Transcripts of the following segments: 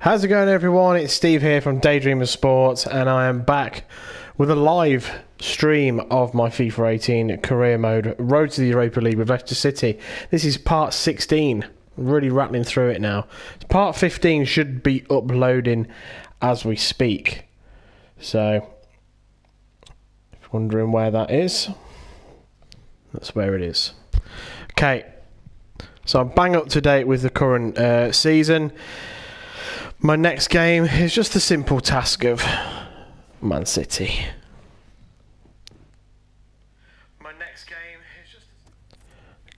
How's it going, everyone? It's Steve here from Daydreamer Sports, and I am back with a live stream of my FIFA 18 career mode Road to the Europa League with Leicester City. This is part 16. really rattling through it now. Part 15 should be uploading as we speak. So, if you're wondering where that is, that's where it is. Okay, so I'm bang up to date with the current uh, season. My next game is just the simple task of Man City.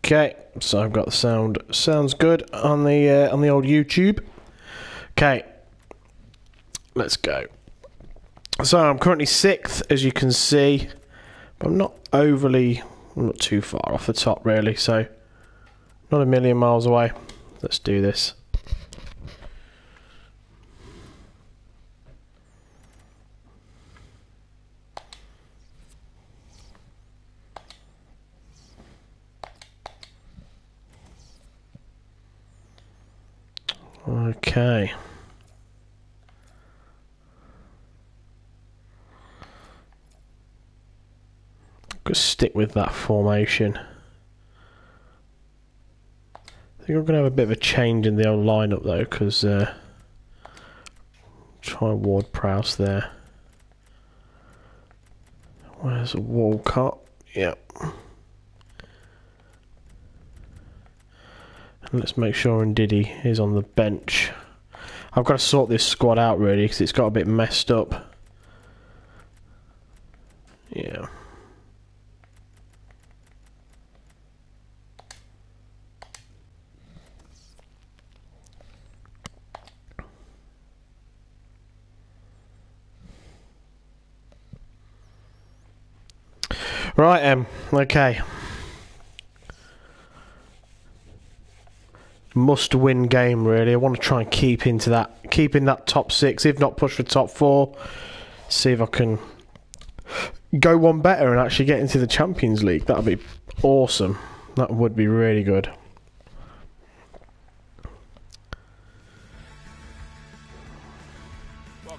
Okay, so I've got the sound. Sounds good on the uh, on the old YouTube. Okay, let's go. So I'm currently sixth, as you can see, but I'm not overly, I'm not too far off the top really. So not a million miles away. Let's do this. Okay. Just stick with that formation. I think I'm going to have a bit of a change in the old lineup though, because uh, try Ward Prowse there. Where's Walcott? Yep. Let's make sure Ndidi is on the bench. I've got to sort this squad out really because it's got a bit messed up. Yeah. Right, um, okay. Must win game really. I want to try and keep into that keep in that top six, if not push for top four. See if I can go one better and actually get into the Champions League. That'd be awesome. That would be really good.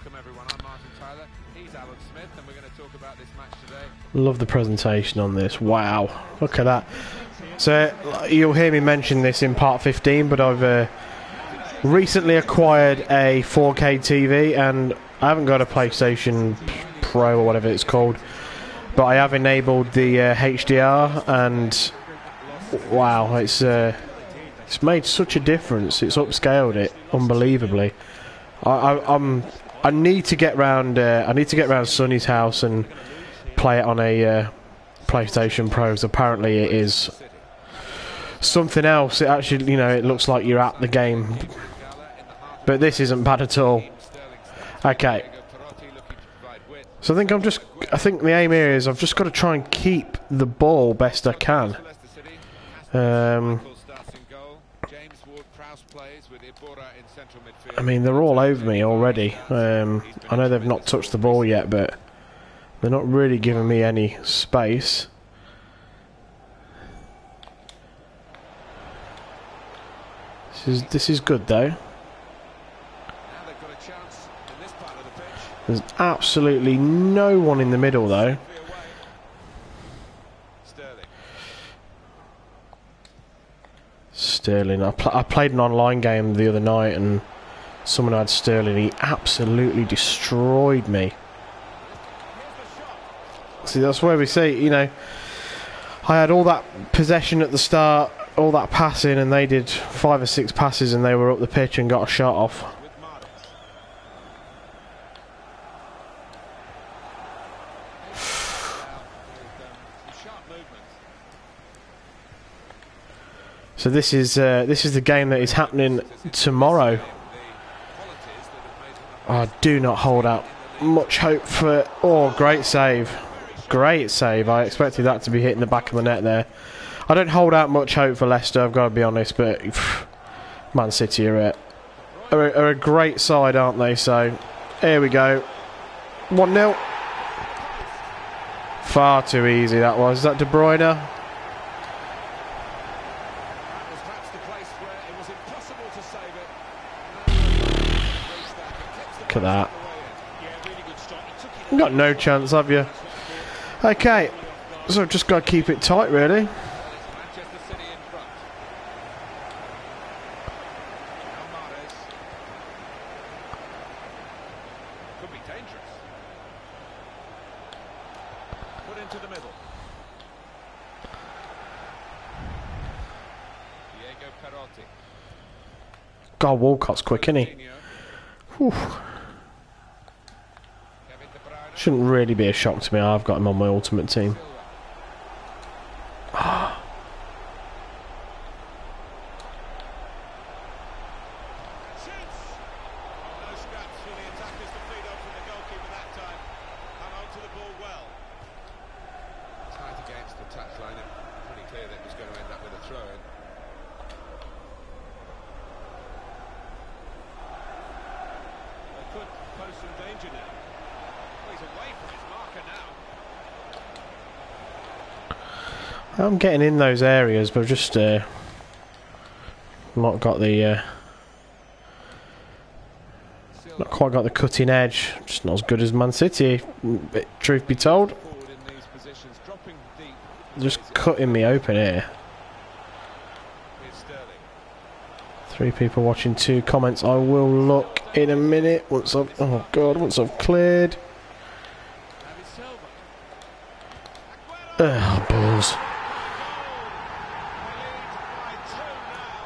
Welcome everyone, I'm Martin Tyler, he's Alan Smith and we're going to talk about this match today. Love the presentation on this. Wow. Look at that. So you'll hear me mention this in part 15, but I've uh, recently acquired a 4K TV, and I haven't got a PlayStation Pro or whatever it's called, but I have enabled the uh, HDR, and wow, it's uh, it's made such a difference. It's upscaled it unbelievably. I, am I need to get round. Uh, I need to get round Sonny's house and play it on a uh, PlayStation Pro. apparently, it is something else. It actually, you know, it looks like you're at the game. But this isn't bad at all. Okay. So I think I'm just. I think the aim here is I've just got to try and keep the ball best I can. Um, I mean, they're all over me already. Um, I know they've not touched the ball yet, but they're not really giving me any space. This is this is good though. There's absolutely no one in the middle though. Sterling. I, pl I played an online game the other night and someone had Sterling. He absolutely destroyed me. See, that's where we see, you know, I had all that possession at the start all that passing and they did five or six passes and they were up the pitch and got a shot off. So this is uh, this is the game that is happening tomorrow. I do not hold out much hope for. Oh, great save! Great save. I expected that to be hitting the back of the net there. I don't hold out much hope for Leicester, I've got to be honest, but pff, Man City are a, are, are a great side, aren't they? So, here we go. 1 0. Far too easy that was. Is that De Bruyne? Look at that. Got no chance, have you? Okay, so just got to keep it tight, really. Manchester City in front. Now Mahrez. Could be dangerous. Put into the middle. Diego Perotti. God, Walcott's quick, isn't he? Whew. Shouldn't really be a shock to me. I've got him on my ultimate team. Silva. Shoots! Oh, no scraps for the attackers to feed on from the goalkeeper that time. Hung on to the ball well. Tight against the touchline. It pretty clear that it was going to end up with a throw in. They could pose some danger now. Well, he's away from his marker now. I'm getting in those areas, but I've just uh, not got the uh, not quite got the cutting edge. Just not as good as Man City. Truth be told, just cutting me open here. Three people watching, two comments. I will look in a minute once I've oh god once I've cleared. Ugh, balls. They lead by two now.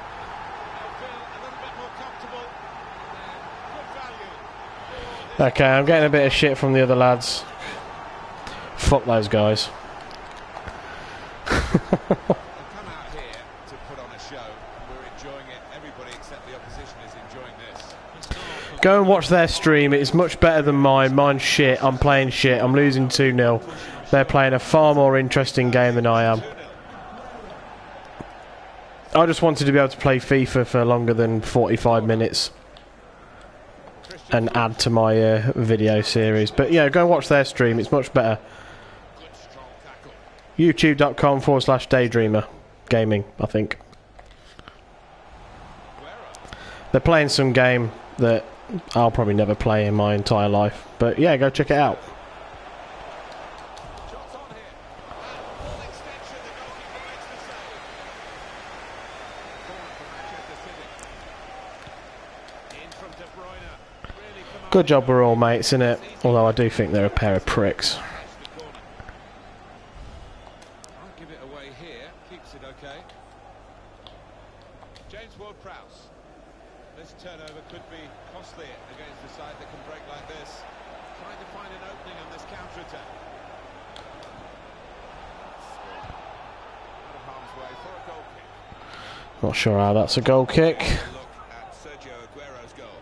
They'll feel a little bit more comfortable. Good value. Okay, I'm getting a bit of shit from the other lads. Fuck those guys. They come out here to put on a show, we're enjoying it. Everybody except the opposition is enjoying this. Go and watch their stream. It's much better than mine. Mine's shit. I'm playing shit. I'm losing 2 0. They're playing a far more interesting game than I am. I just wanted to be able to play FIFA for longer than 45 minutes and add to my uh, video series. But yeah, go watch their stream. It's much better. YouTube.com forward slash daydreamer gaming, I think. They're playing some game that I'll probably never play in my entire life. But yeah, go check it out. Good job, we're all mates, innit? Although I do think they're a pair of pricks. Edge the corner. I'll give it away here. Keeps it okay. James Ward-Prowse. This turnover could be costly against a side that can break like this. Trying to find an opening on this counter-attack. Out of harm's way for a goal kick. Not sure how that's a goal kick. Look at Sergio Aguero's goal.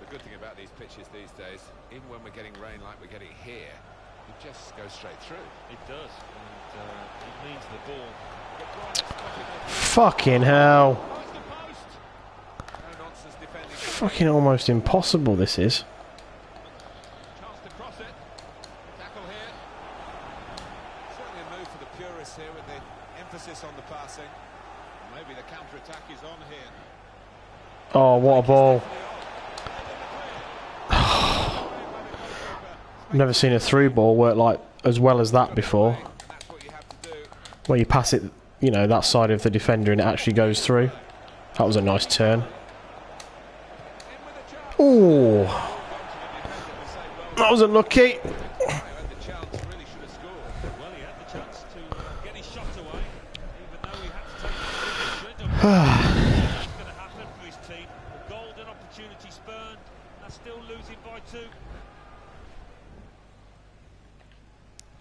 The good thing about these pitches these days, even when we're getting rain like we're getting here, it just goes straight through. It does, and uh, it means the ball. De Bruyne spotted the Fucking hell. Post to post. No nonsense defending. Fucking almost impossible this is. Chance to cross it. Tackle here. Certainly a move for the purists here with the emphasis on the passing. Maybe the counter-attack is on here. Oh, what a ball. Never seen a through ball work like as well as that before. Where you pass it, you know, that side of the defender and it actually goes through. That was a nice turn. Ooh. That was unlucky. Had the chance, really should have scored. Well, he had the chance to uh, get his shot away, even though he had to take the decision. What's going to happen for his team? A golden opportunity spurned. They're still losing by two.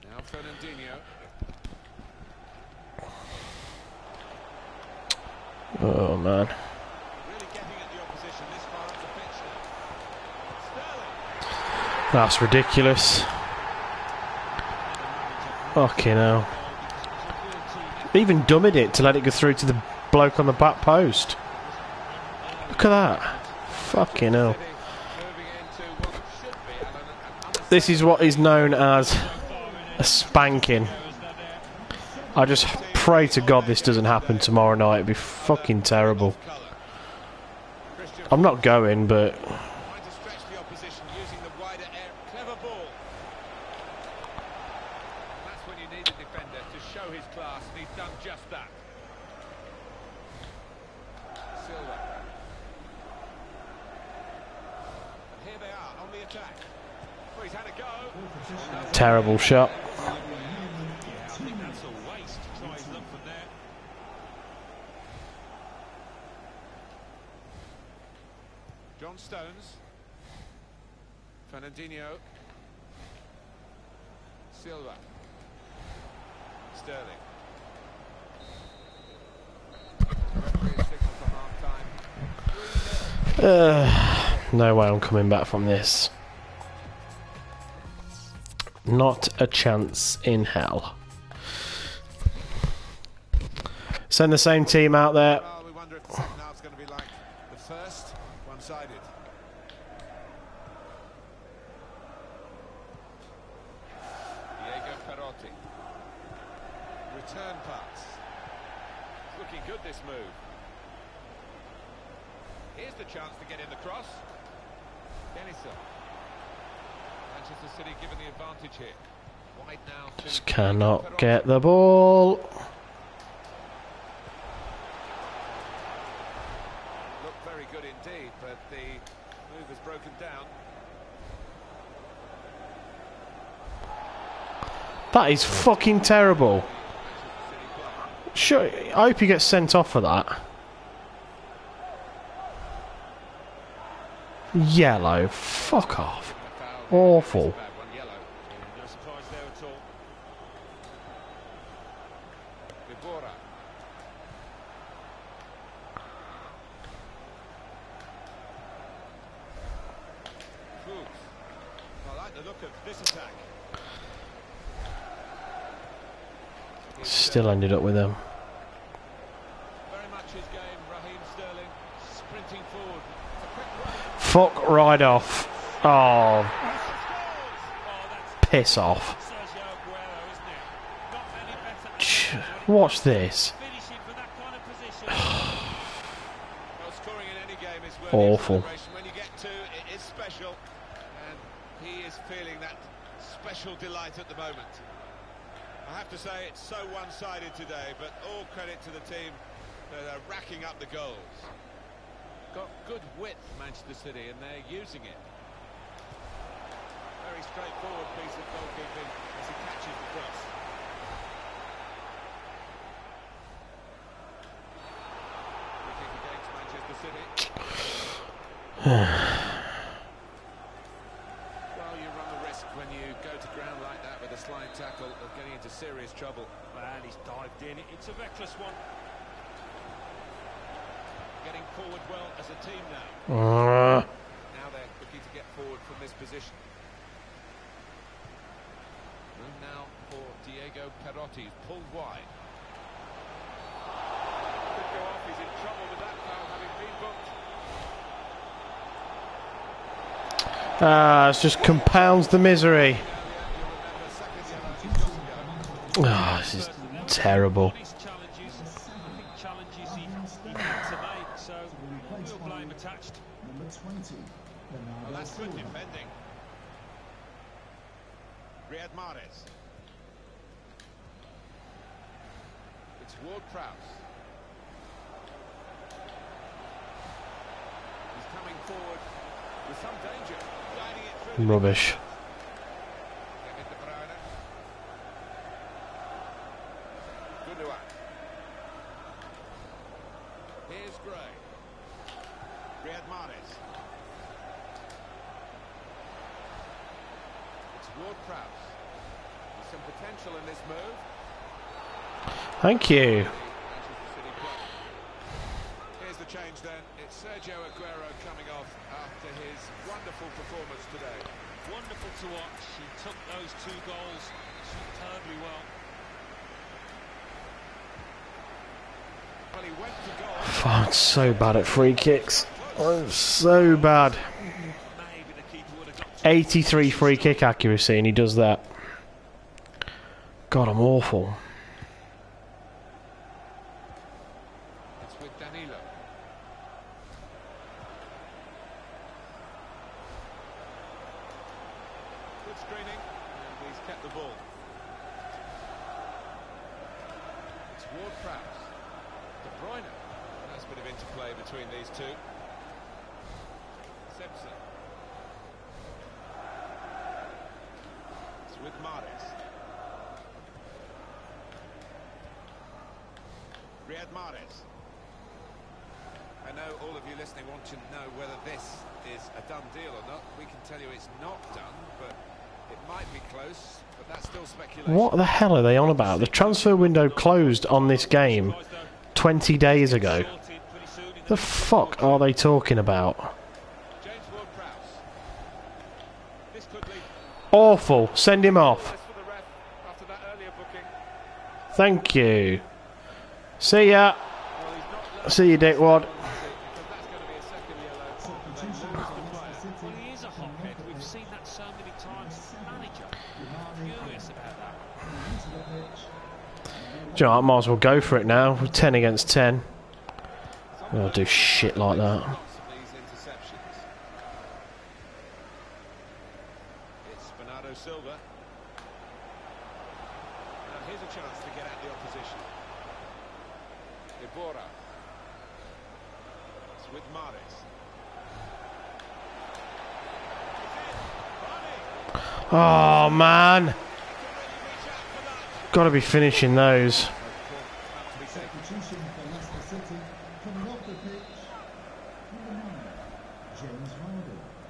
Now Fernandinho. Oh man. Really getting at the opposition this far up the pitch now. Sterling. That's ridiculous. Fucking hell. Even dummied it to let it go through to the bloke on the back post. Look at that. Fucking hell. This is what is known as a spanking. I just pray to God this doesn't happen tomorrow night. It'd be fucking terrible. I'm not going, but trying to stretch the opposition using the wider air. Clever ball. That's when you need a defender to show his class, and he's done just that. Silva. And here they are on the attack. Well, he's had a go. terrible shot. Yeah, I think that's a waste to try his luck from shot. John Stones. Fernandinho. Silva. Sterling. Referee has signalled for half-time. Uh, no way I'm coming back from this. Not a chance in hell. Send the same team out there. Well, we wonder if the second half's going to be like the first, one-sided. Diego Perotti. Return pass. It's looking good, this move. Here's the chance to get in the cross. Denison. Manchester City given the advantage here. Wide now. to Just cannot get the ball. Looked very good indeed, but the move has broken down. That is fucking terrible. Sure, I hope he gets sent off for that. Yellow. Fuck off. Awful. Bad one, yellow. No surprise there at all. Iborra. Fuchs. I like the look of this attack. Here's Still ended up with him. Very much his game, Raheem Sterling, sprinting forward. A quick run. Fuck right off. Oh, Oh, piss off. Aguero, isn't it? Not many better Ch- Watch this. finishing from that kind of position. Well, scoring in any game is worthy Awful. When you get two, it is special, and he is feeling that special delight at the moment. I have to say it's so one-sided today, but all credit to the team that are racking up the goals. Got good width, Manchester City, and they're using it. Very straightforward piece of goalkeeping as he catches the cross. Free kick against Manchester City. well, you run the risk when you go to ground like that with a slide tackle of getting into serious trouble. And he's dived in. It's a reckless one. Getting forward well as a team now. Uh, Now they're looking to get forward from this position. Room now for Diego Perotti, pulled wide. Could go off, he's in trouble with that foul having been booked. ah, it just compounds the misery. Ah, Number 20, Well, Bernardo that's good defending. Riyad Mahrez. It's Ward Prowse. He's coming forward with some danger. Guiding it through. Rubbish. Kevin De Bruyne. Gundogan. Here's Gray. Riyad Mahrez. It's Ward Prowse. There's some potential in this move. Thank you. Manchester Here's the change then. It's Sergio Aguero coming off after his wonderful performance today. Wonderful to watch. He took those two goals superbly well. Well, he went to goal. Oh, I'm so bad at free kicks. I'm so bad. Maybe the keeper would have got 83 free kick accuracy, and he does that. God, I'm awful. Good screening, and he's kept the ball. It's Ward Prowse. De Bruyne. Nice bit of interplay between these two. Simpson. It's with Mahrez. Riyad Mahrez. I know all of you listening want to know whether this is a done deal or not. We can tell you it's not done, but close. What the hell are they on about? The transfer window closed on this game 20 days ago. The fuck are they talking about? Awful. Send him off. Thank you. See ya. See you, Dick Dickwad. because that's going to be a second yellow. They lose the player. Well, he is a hothead. We've seen that so many times. He's the manager. I'm furious about that. Do you know, I might as well go for it now. 10 against 10. I'll do shit like that. Lots of these interceptions. It's Bernardo Silva. Now here's a chance to get at the opposition. Iborra. It's with Mahrez. Oh, man. Gotta be finishing those. James Vardy. Leicester City, coming off the pitch, number nine, James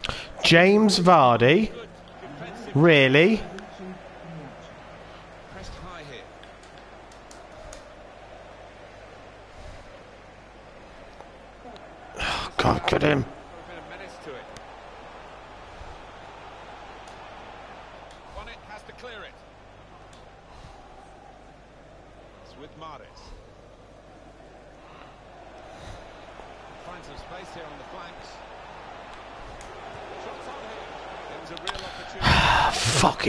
Vardy. James Vardy. Really? Pressed high here. God, get him. Got a bit of menace to it. Bonnet has to clear it. It's with Mahrez. Find some space here on the flanks. Shots on here. There was a real opportunity. Fucking hell. Key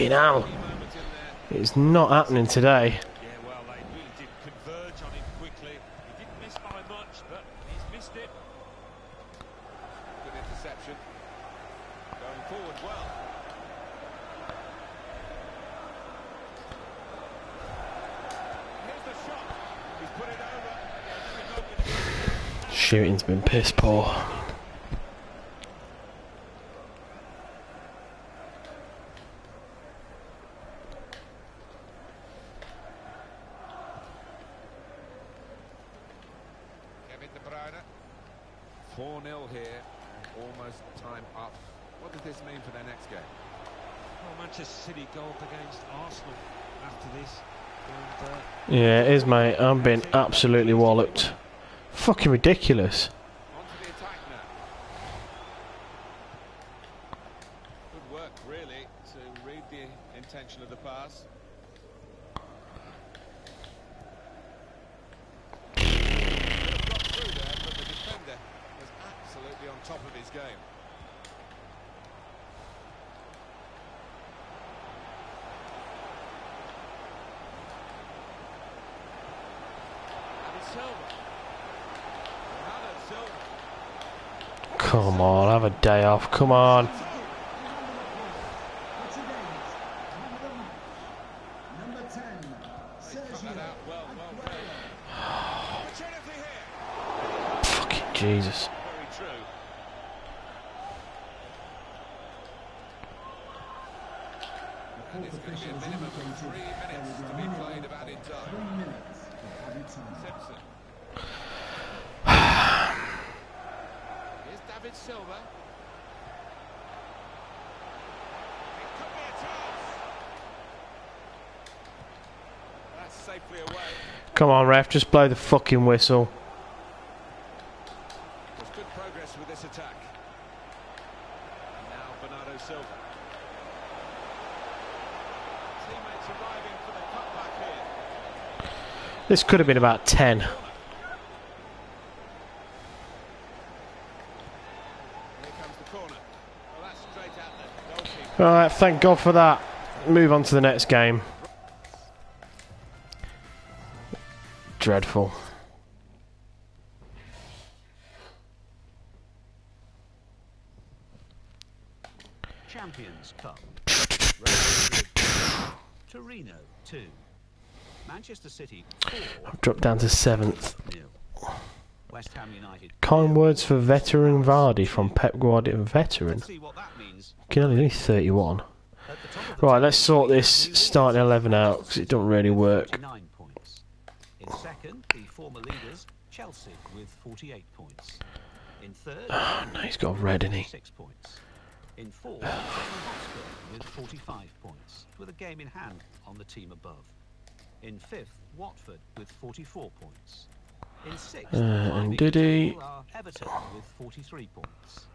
moment in there. It's not happening today. Yeah, well, they really did converge on him quickly. He didn't miss by much, but he's missed it. Good interception. Going forward well. Here's the shot. He's put it over. Shooting's been piss poor. Kevin De Bruyne. 4-0 here. Almost time up. What does this mean for their next game? Well, Manchester City go up against Arsenal after this. And, uh, Yeah, it is, mate. I'm being absolutely walloped. Fucking ridiculous. On to the attack now. Good work, really, to read the intention of the pass. Could have got through there, but the defender was absolutely on top of his game. David Silva. Bernardo Silva. Come on, have a day off. Come on. For today's man of the match, number 10, Cut Sergio that out well, well played. Aguero. Opportunity here. Fucking Jesus. Very true. And it's going to be a minimum of three minutes to be played of added time. Three minutes of added time. Simpson. Here's David Silva. It could be a chance. That's safely away. Come on, ref. Just blow the fucking whistle. There's good progress with this attack. Now Bernardo Silva. Teammates arriving for the cutback here. This could have been about 10. Here comes the corner. Well, that's straight at the goalkeeper. Alright, thank God for that. Move on to the next game. Dreadful. Champions Cup. Real Madrid two, Torino 2. Manchester City I've dropped down to seventh. West Ham United. Kind words for veteran Vardy from Pep Guardiola. Veteran? Let's see what that means. Can only 31. At the top of the Right, let's sort this starting 11 out because it don't really work. 49 points. In second, the former leaders, Chelsea, with 48 points. In third, Oh, no, he's got red in he. 46 points. In fourth, Hotspur with 45 points, with a game in hand on the team above. In fifth, Watford with 44 points. In sixth, Uh, and climbing did the he- table are Everton with 43 points.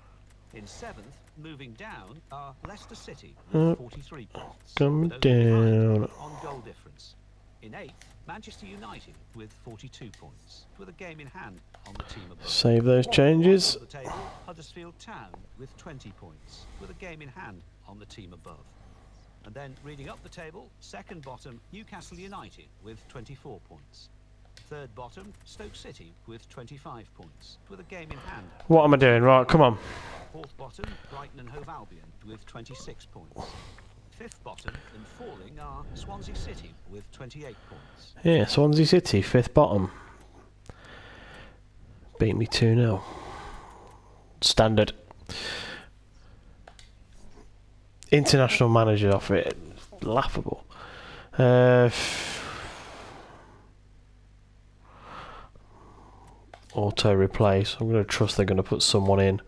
In seventh, moving down, are Leicester City with Uh, 43 points. coming with only behind down. On goal difference. In eighth, Manchester United with 42 points, with a game in hand on the team above. Save those changes. The table, Huddersfield Town with 20 points, with a game in hand on the team above. And then reading up the table, second bottom, Newcastle United with 24 points. Third bottom, Stoke City with 25 points, with a game in hand. What am I doing? Right, come on. Fourth bottom, Brighton and Hove Albion with 26 points. Fifth bottom and falling are Swansea City with 28 points. Yeah, Swansea City, fifth bottom. Beat me 2 0. Standard. International manager off it. Laughable. Uh, auto replace. I'm going to trust they're going to put someone in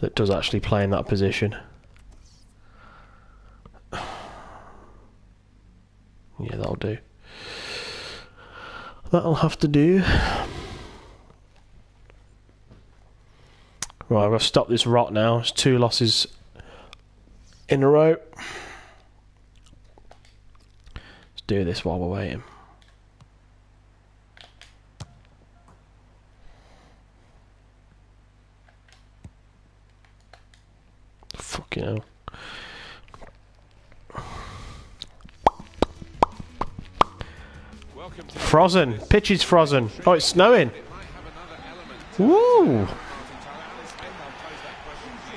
that does actually play in that position. Yeah, that'll do. That'll have to do. Right, I've got to stop this rot now. It's two losses in a row. Let's do this while we're waiting. Fucking hell. Frozen. Pitch is frozen. Oh, it's snowing. Woo!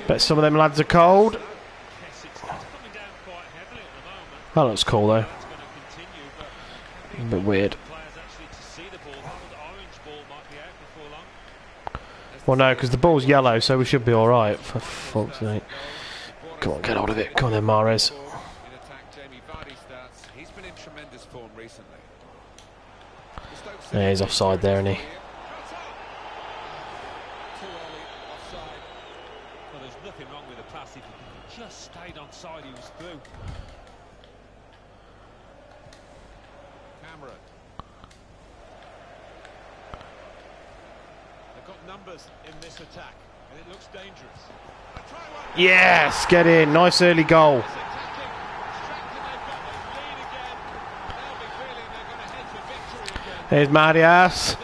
Bet some of them lads are cold. That looks cool though. A bit weird. Well, no, because the ball's yellow, so we should be alright. For fuck's sake. Come on, get hold of it. Come on then, Mahrez. It looks dangerous. A try one. Yes, get in. Nice early goal. It's attacking. Distracted, they've got the lead again. They'll be feeling they're going to head for victory again. Here's Mahrez. Difficult thing to score on a regular basis at this level of Mahrez.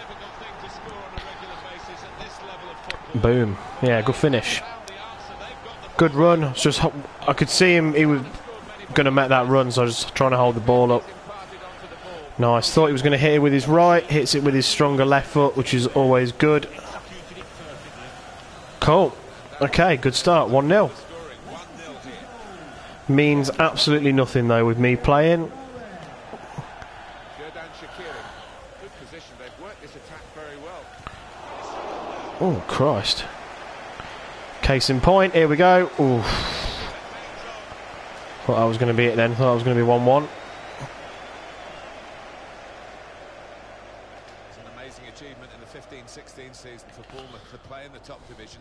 Boom. Yeah, good finish. Good run. Just I could see him. He was going to make that run, so I was trying to hold the ball up. Nice. Thought he was going to hit it with his right. Hits it with his stronger left foot, which is always good. Cool. Okay, good start. 1 0. Scoring 1-0 here. Means absolutely nothing, though, with me playing. Xherdan Shaqiri. Good position. They've worked this attack very well. Oh, Christ. Case in point, here we go. Ooh. Thought that was going to be it then. Thought that was going to be 1 1. It's an amazing achievement in the 15-16 season for Bournemouth to play in the top division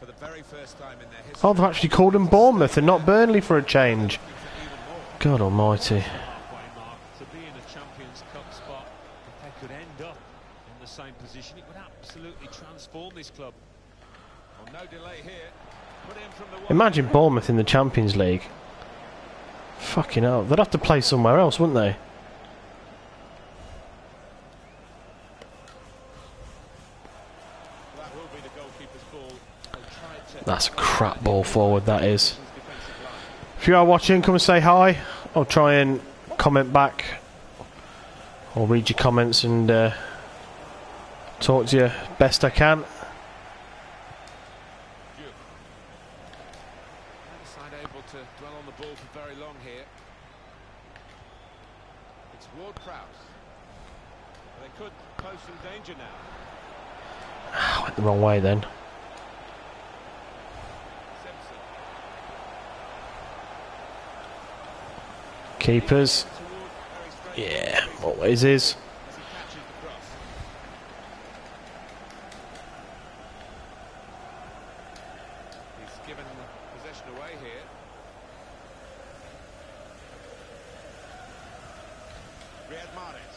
for the very first time in their history. Oh, they've actually called them Bournemouth and not Burnley for a change. God almighty. halfway mark to be in a Champions Cup spot. If they could end up in the same position, it would absolutely transform this club. Well, no delay here. Put in from the. Imagine Bournemouth in the Champions League. Fucking hell. They'd have to play somewhere else, wouldn't they? That will be the goalkeeper's ball. They tried to That's a crap ball forward, that is. If you are watching, come and say hi. I'll try and comment back. I'll read your comments and uh, talk to you best I can. Neither side able to dwell on the ball for very long here. It's Ward Prowse. They could pose some danger now. Went the wrong way then. Simpson. Keepers. Toward very straight Yeah, always is. as he catches the cross. He's given possession away here. Riyad Mahrez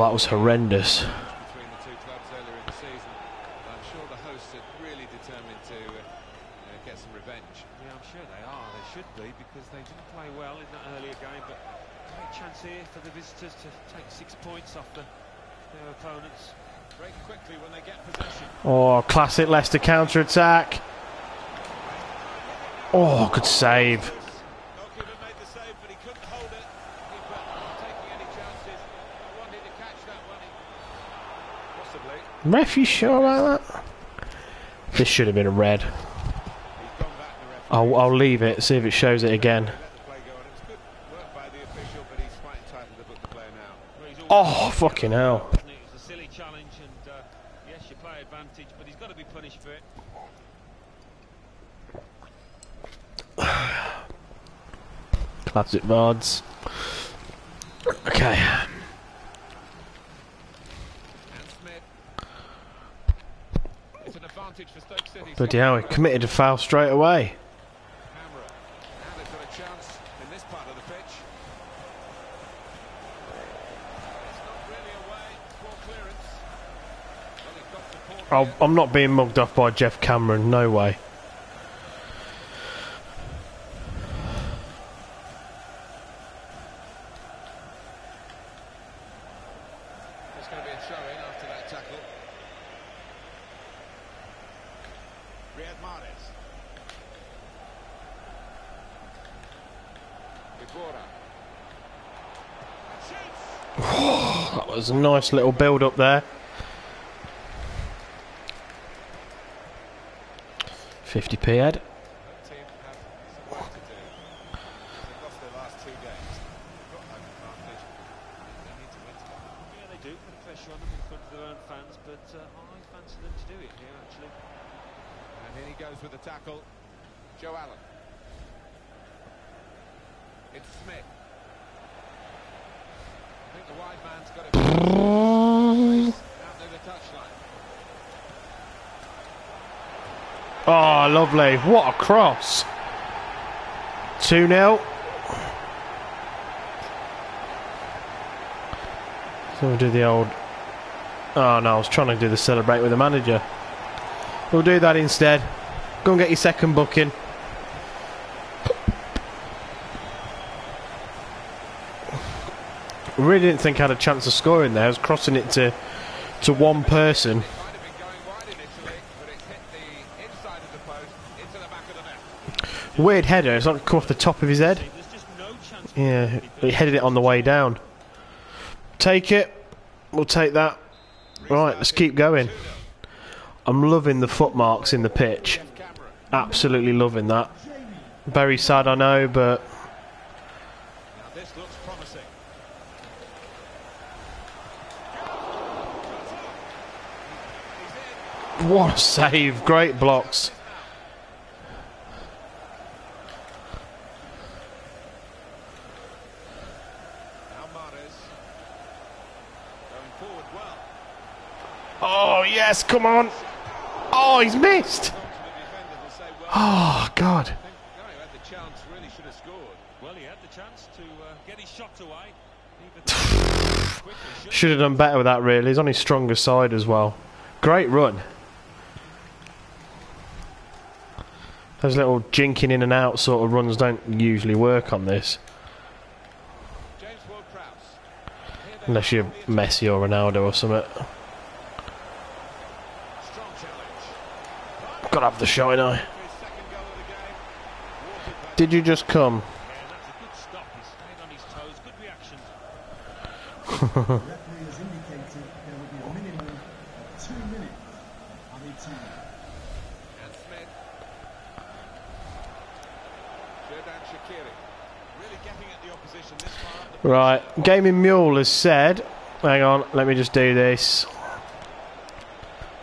they get possession. Oh, classic Leicester counter attack. Oh, good save. Goalkeeper made the save, but he couldn't hold it. Keeper not taking any chances. Not wanting to catch that one. He- Possibly. Ref, you sure about that? This should have been a red. I'll, I'll leave it, see if it shows it again. Oh, fucking hell. on. It was good work by the official, but he's quite entitled to book the player now. Well, he's Oh, always- fucking hell. Wasn't it? It was a silly challenge, and uh, yes, you play advantage, but he's got to be punished for it. Classic VODs. Okay. And Smith. It's an advantage for Stoke City. Bloody hell, he committed a foul straight away. Cameron. Now they've got a chance in this part of the pitch. It's not really away. Poor clearance. Well, he's got support I'll, here. I'm not being mugged off by Geoff Cameron, no way. There's going to be a throw in after that tackle. That was a nice little build up there. 50p head. That team have some work to do. They've lost their last two games. They've got home advantage. They need to win today. Yeah, they do put pressure on them in front of their own fans, but uh, I fancy them to do it here, actually. And in he goes with the tackle. Joe Allen. It's Smith. I think the wide man's got it. Out near the touchline. What a cross. 2 0. So we'll do the old. Oh no, I was trying to do the celebrate with the manager. We'll do that instead. Go and get your second booking. Really didn't think I had a chance of scoring there. I was crossing it to to one person. Might have been going wide initially, but it's hit the inside of the post into the back of the net. Weird header. It's not come off the top of his head. Yeah, he headed it on the way down. Take it. We'll take that. Right, let's keep going. I'm loving the footmarks in the pitch. Absolutely loving that. Very sad, I know, but. What a save. Great blocks. Now Mahrez. Going forward well. Oh, yes, come on. Oh, he's missed. Oh, God. Should have done better with that, really. He's on his stronger side as well. Great run. Those little jinking in and out sort of runs don't usually work on this. Unless you're Messi or Ronaldo or something. Strong challenge. Gotta have the shot, I. His second goal of the game. Watered back. Did you just come? The the up the Right, Gaming Mule has said. Hang on, let me just do this.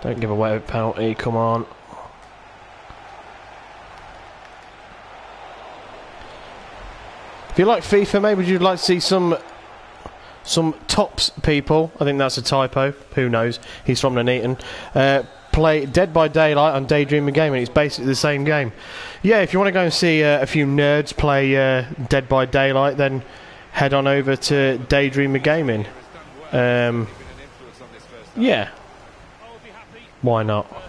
Don't give away a penalty, come on. If you like FIFA, maybe you'd like to see some some tops people. I think that's a typo. Who knows? He's from Nuneaton. Uh, play Dead by Daylight on Daydreamer Gaming. It's basically the same game. Yeah, if you want to go and see uh, a few nerds play uh, Dead by Daylight, then head on over to Daydreamer Gaming. Um, yeah, why not?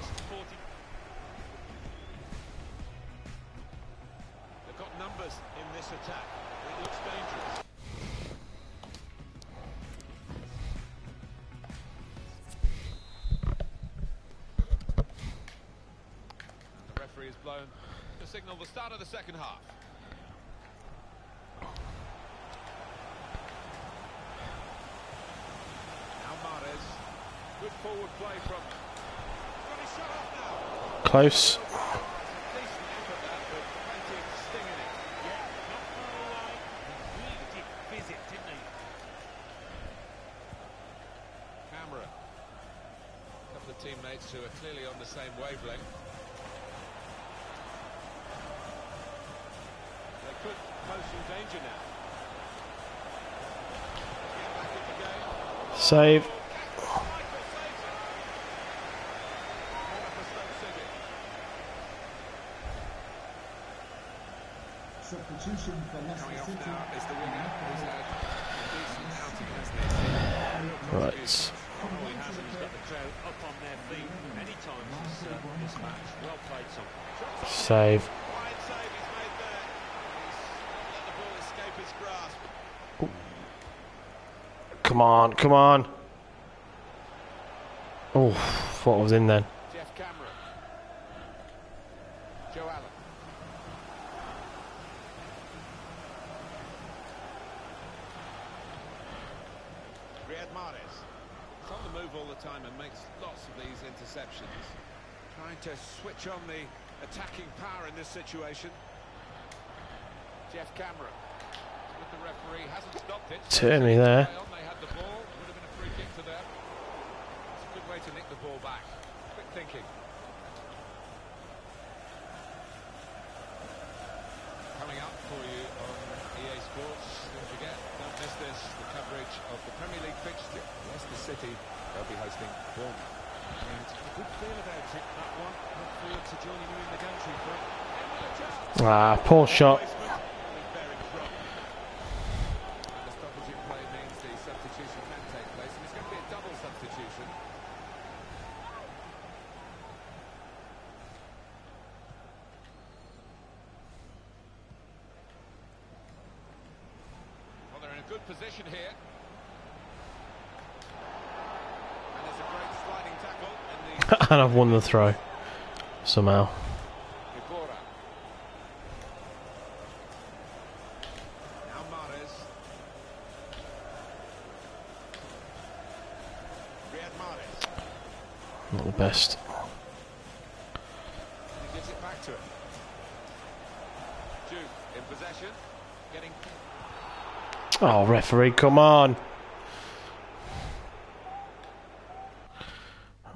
Close. Decent effort that, but plenty of sting in it. Yeah, not far away. He really did visit, didn't he? Camera. A couple of teammates who are clearly on the same wavelength. They could pose some danger now. Get back in the game. Save. Michael saves it. Corner for Stoke City. Substitution for Leicester Coming off City. now is the winger who's had a decent outing, hasn't he? Right. Oh, he has, and he's got the crowd up on their feet many times this, uh, this match. Well played, son. Save. Wide save he's made there. He's let the ball his grasp. Come on, come on. Oh, I was in then. Geoff Cameron. Joe Allen. Riyad Mahrez. He's on the move all the time and makes lots of these interceptions. Trying to switch on the attacking power in this situation. Geoff Cameron. With the referee, hasn't stopped it. Turn me there. They had the ball. Would have been a free kick to them. It's a good way to nick the ball back. Quick thinking. Coming up for you on EA Sports. Don't forget, don't miss this, the coverage of the Premier League fixture. Leicester City, they'll be hosting Bournemouth. Ah, poor shot. Placement, very wrong. And the stoppage in play means the substitution can take place, and it's going to be a double substitution. Well, they're in a good position here. And there's a great sliding tackle I've won the throw. Somehow. Not the best. Oh, referee, come on.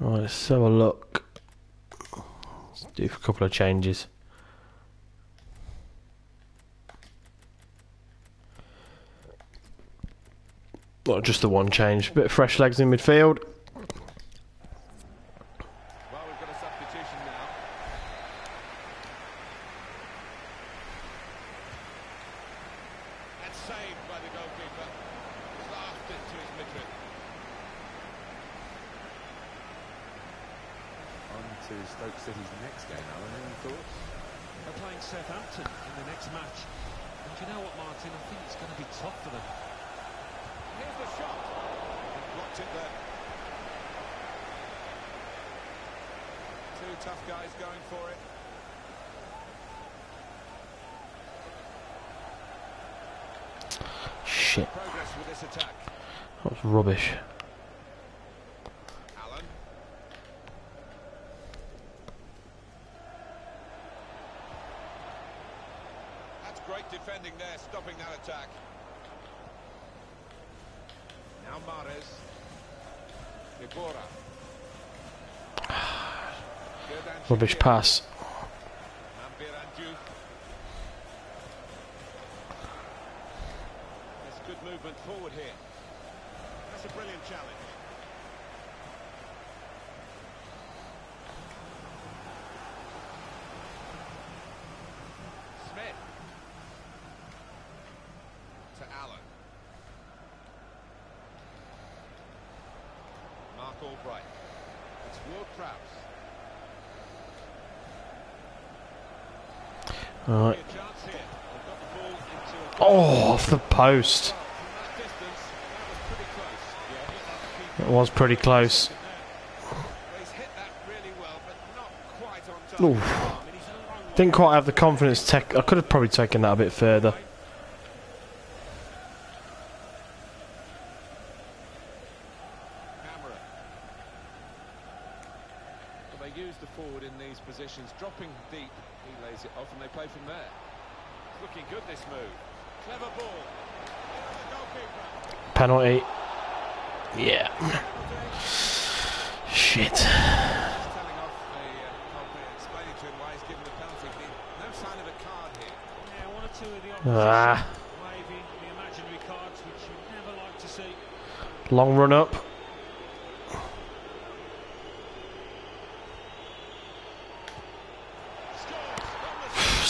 Right, let's have a look. Couple of changes. Not just the one change. Bit of fresh legs in midfield. Two tough guys going for it. Shit. That was rubbish. Allen. That's great defending there, stopping that attack. Now Mahrez. Deborah. Rubbish pass. post. It was pretty close. Ooh. Didn't quite have the confidence. Tech. I could have probably taken that a bit further.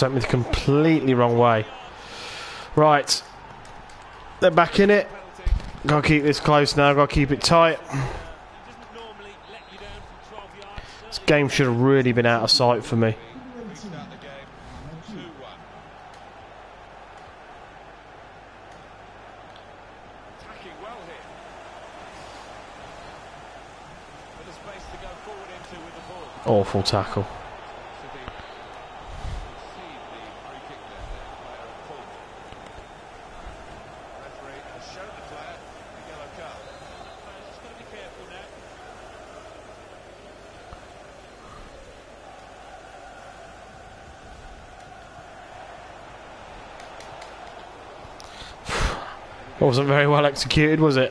sent me the completely wrong way. Right. They're back in it. Gotta keep this close now, gotta keep it tight. This game should have really been out of sight for me. Awful tackle. Wasn't very well executed, was it?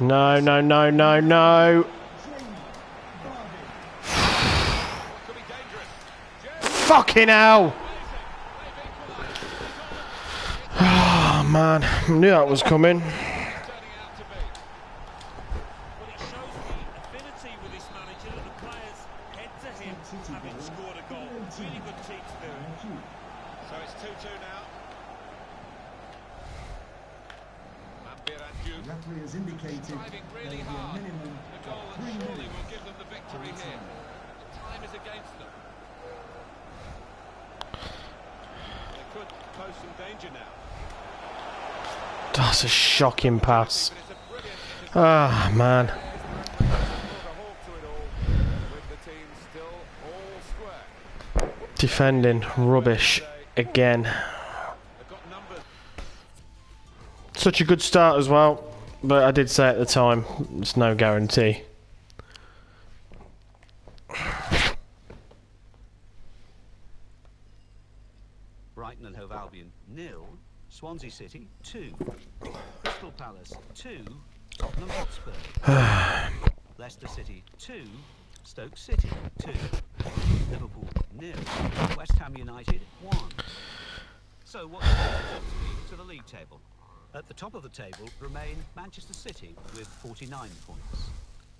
No, no, no, no, no. Fucking hell! Oh, man. I knew that was coming. That's a shocking pass. Ah, man. All square. Defending rubbish again. Such a good start as well, but I did say at the time, it's no guarantee. Brighton and Hove Albion nil, Swansea City two, Crystal Palace two, Tottenham Hotspur, Leicester City two, Stoke City two, Liverpool nil, West Ham United one. So what to the league table? At the top of the table remain Manchester City with 49 points.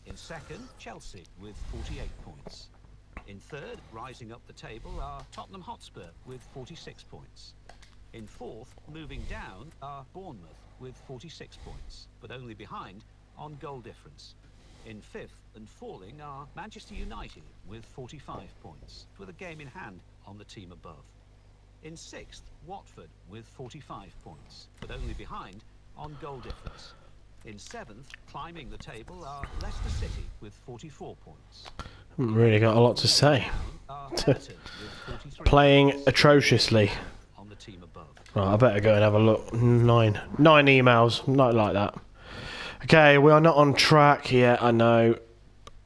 In second, Chelsea with 48 points. In third, rising up the table, are Tottenham Hotspur with 46 points. In fourth, moving down, are Bournemouth with 46 points, but only behind on goal difference. In fifth and falling are Manchester United with 45 points, with a game in hand on the team above. In sixth, Watford with 45 points, but only behind on goal difference. In seventh, climbing the table, are Leicester City with 44 points. Haven't really got a lot to say. Down are Everton with 43 Playing atrociously. Team above. Right, I better go and have a look. Nine. Nine emails. Not like that. Okay, we are not on track yet, I know.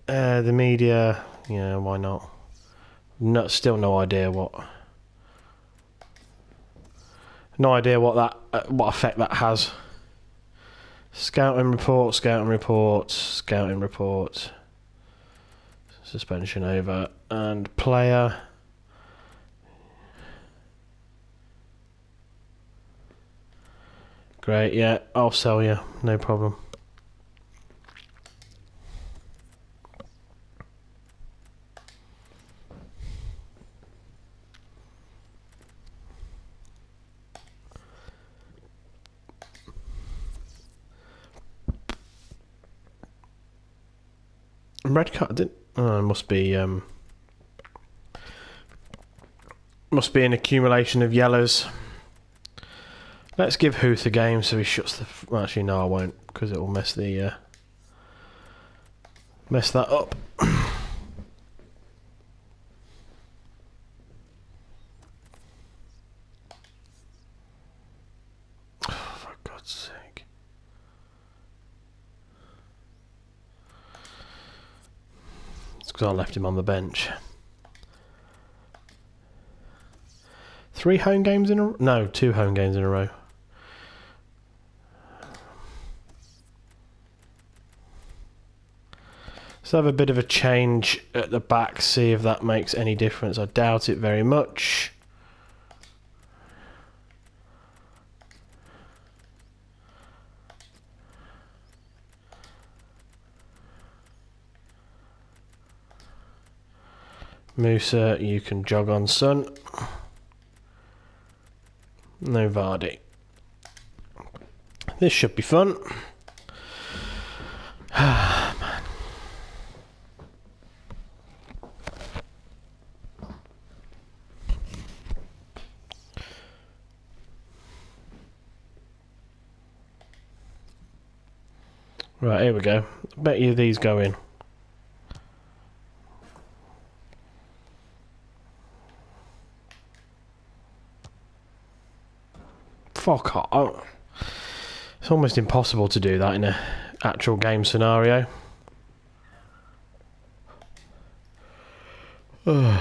Uh, the media, yeah, why not? No, still no idea what. No idea what that, uh, what effect that has. Scouting report, scouting report, scouting report. Suspension over. And player. Great, yeah, I'll sell you, no problem. Red card didn't. Oh, it must be. Um, must be an accumulation of yellows. Let's give Huth a game so he shuts the. Well, actually, no, I won't because it will mess the. Uh, mess that up. Because I left him on the bench. Three home games in a no, two home games in a row. Have a bit of a change at the back, see if that makes any difference. I doubt it very much. Musa, you can jog on, son. No Vardy. This should be fun. Ah. Right, here we go. bet you these go in. Fuck off. Oh. It's almost impossible to do that in a actual game scenario. but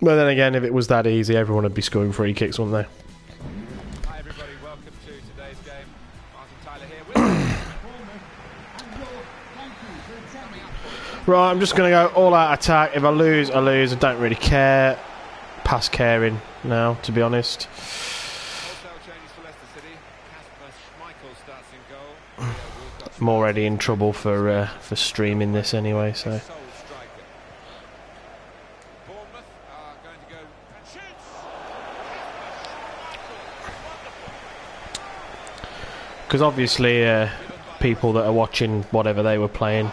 then again, if it was that easy, everyone would be scoring free kicks, wouldn't they? Right, I'm just going to go all out attack. If I lose, I lose. I don't really care. Past caring now, to be honest. I'm already in trouble for uh, for streaming this anyway, so. Because obviously, uh, people that are watching whatever they were playing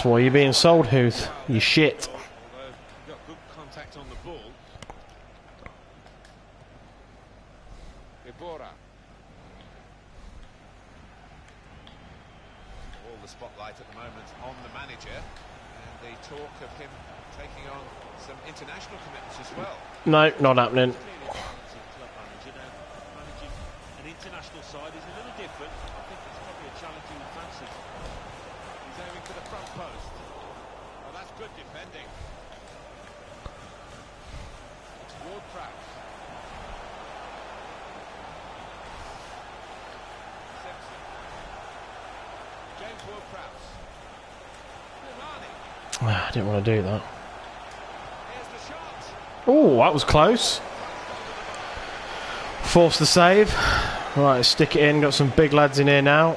That's why you're being sold, Huth. You shit. No, not got good contact on the ball. Iborra. All the spotlight at the moment on the manager, and the talk of him taking on some international commitments as well. No, not happening. Clearly a talented club manager now. Managing an international side is a little different. I think it's probably a challenge he would fancy. He's aiming for the front post. Oh, that's good defending. It's Ward Prowse. Simpson. James Ward Prowse. Milani. I didn't want to do that. Here's the shot. Oh, that was close. Force the save. Right, stick it in. Got some big lads in here now.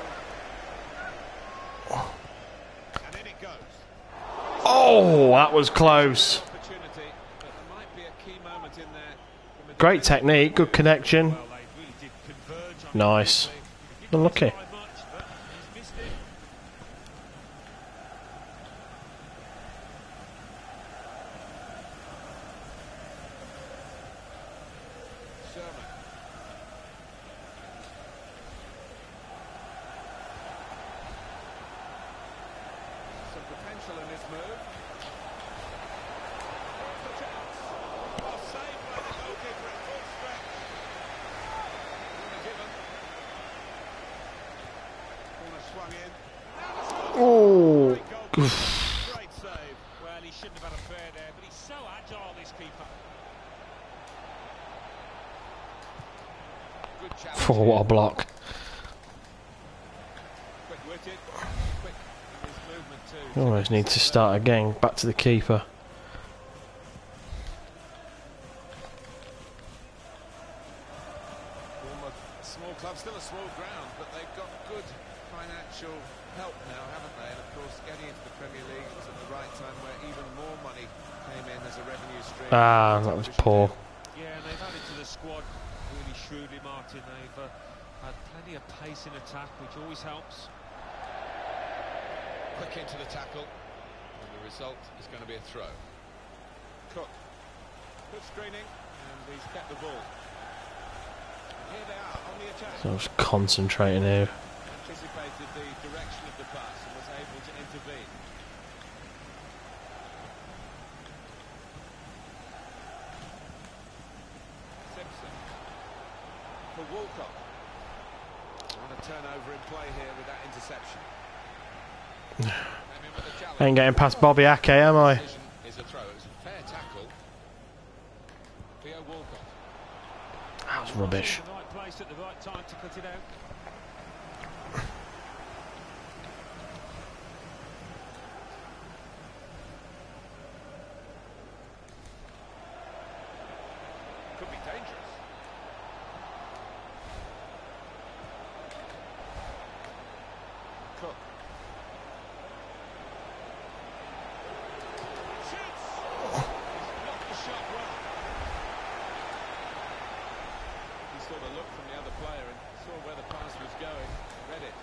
Oh, that was close. Great technique, good connection. Nice. Unlucky. try much, but he's missed it. Sherman. Some potential in this move. Here's the chance. Well saved by the goalkeeper at full stretch. Corner given. Corner swung in. Now the shot. Oh, Great goalkeeper. Great save. Well, he shouldn't have had a fair there, but he's so agile, this keeper. Good challenge. oh what a block. Almost need to start again. Back to the keeper. Small club, still a small ground, but they've got good financial help now, haven't they? And of course, getting into the Premier League was at the right time where even more money came in as a revenue stream. Ah, that was poor. Yeah, and they've added to the squad really shrewdly, Martin. They've uh, had plenty of pace in attack, which always helps. Quick into the tackle, and the result is going to be a throw. Cook, good screening, and he's kept the ball. And here they are on the attack. So I was concentrating here. Anticipated the direction of the pass and was able to intervene. Simpson for Walcott. Turnover in play here with that interception. Came in with a challenge. Ain't getting past Bobby Ake, am I? Is a throw. It a fair tackle. Theo Walcott. That was rubbish. In the right place at the right time to cut it out. Could be dangerous. Cook. Shoots! Blocked the shot well. He saw the look from the other player and saw where the pass was going. Read it.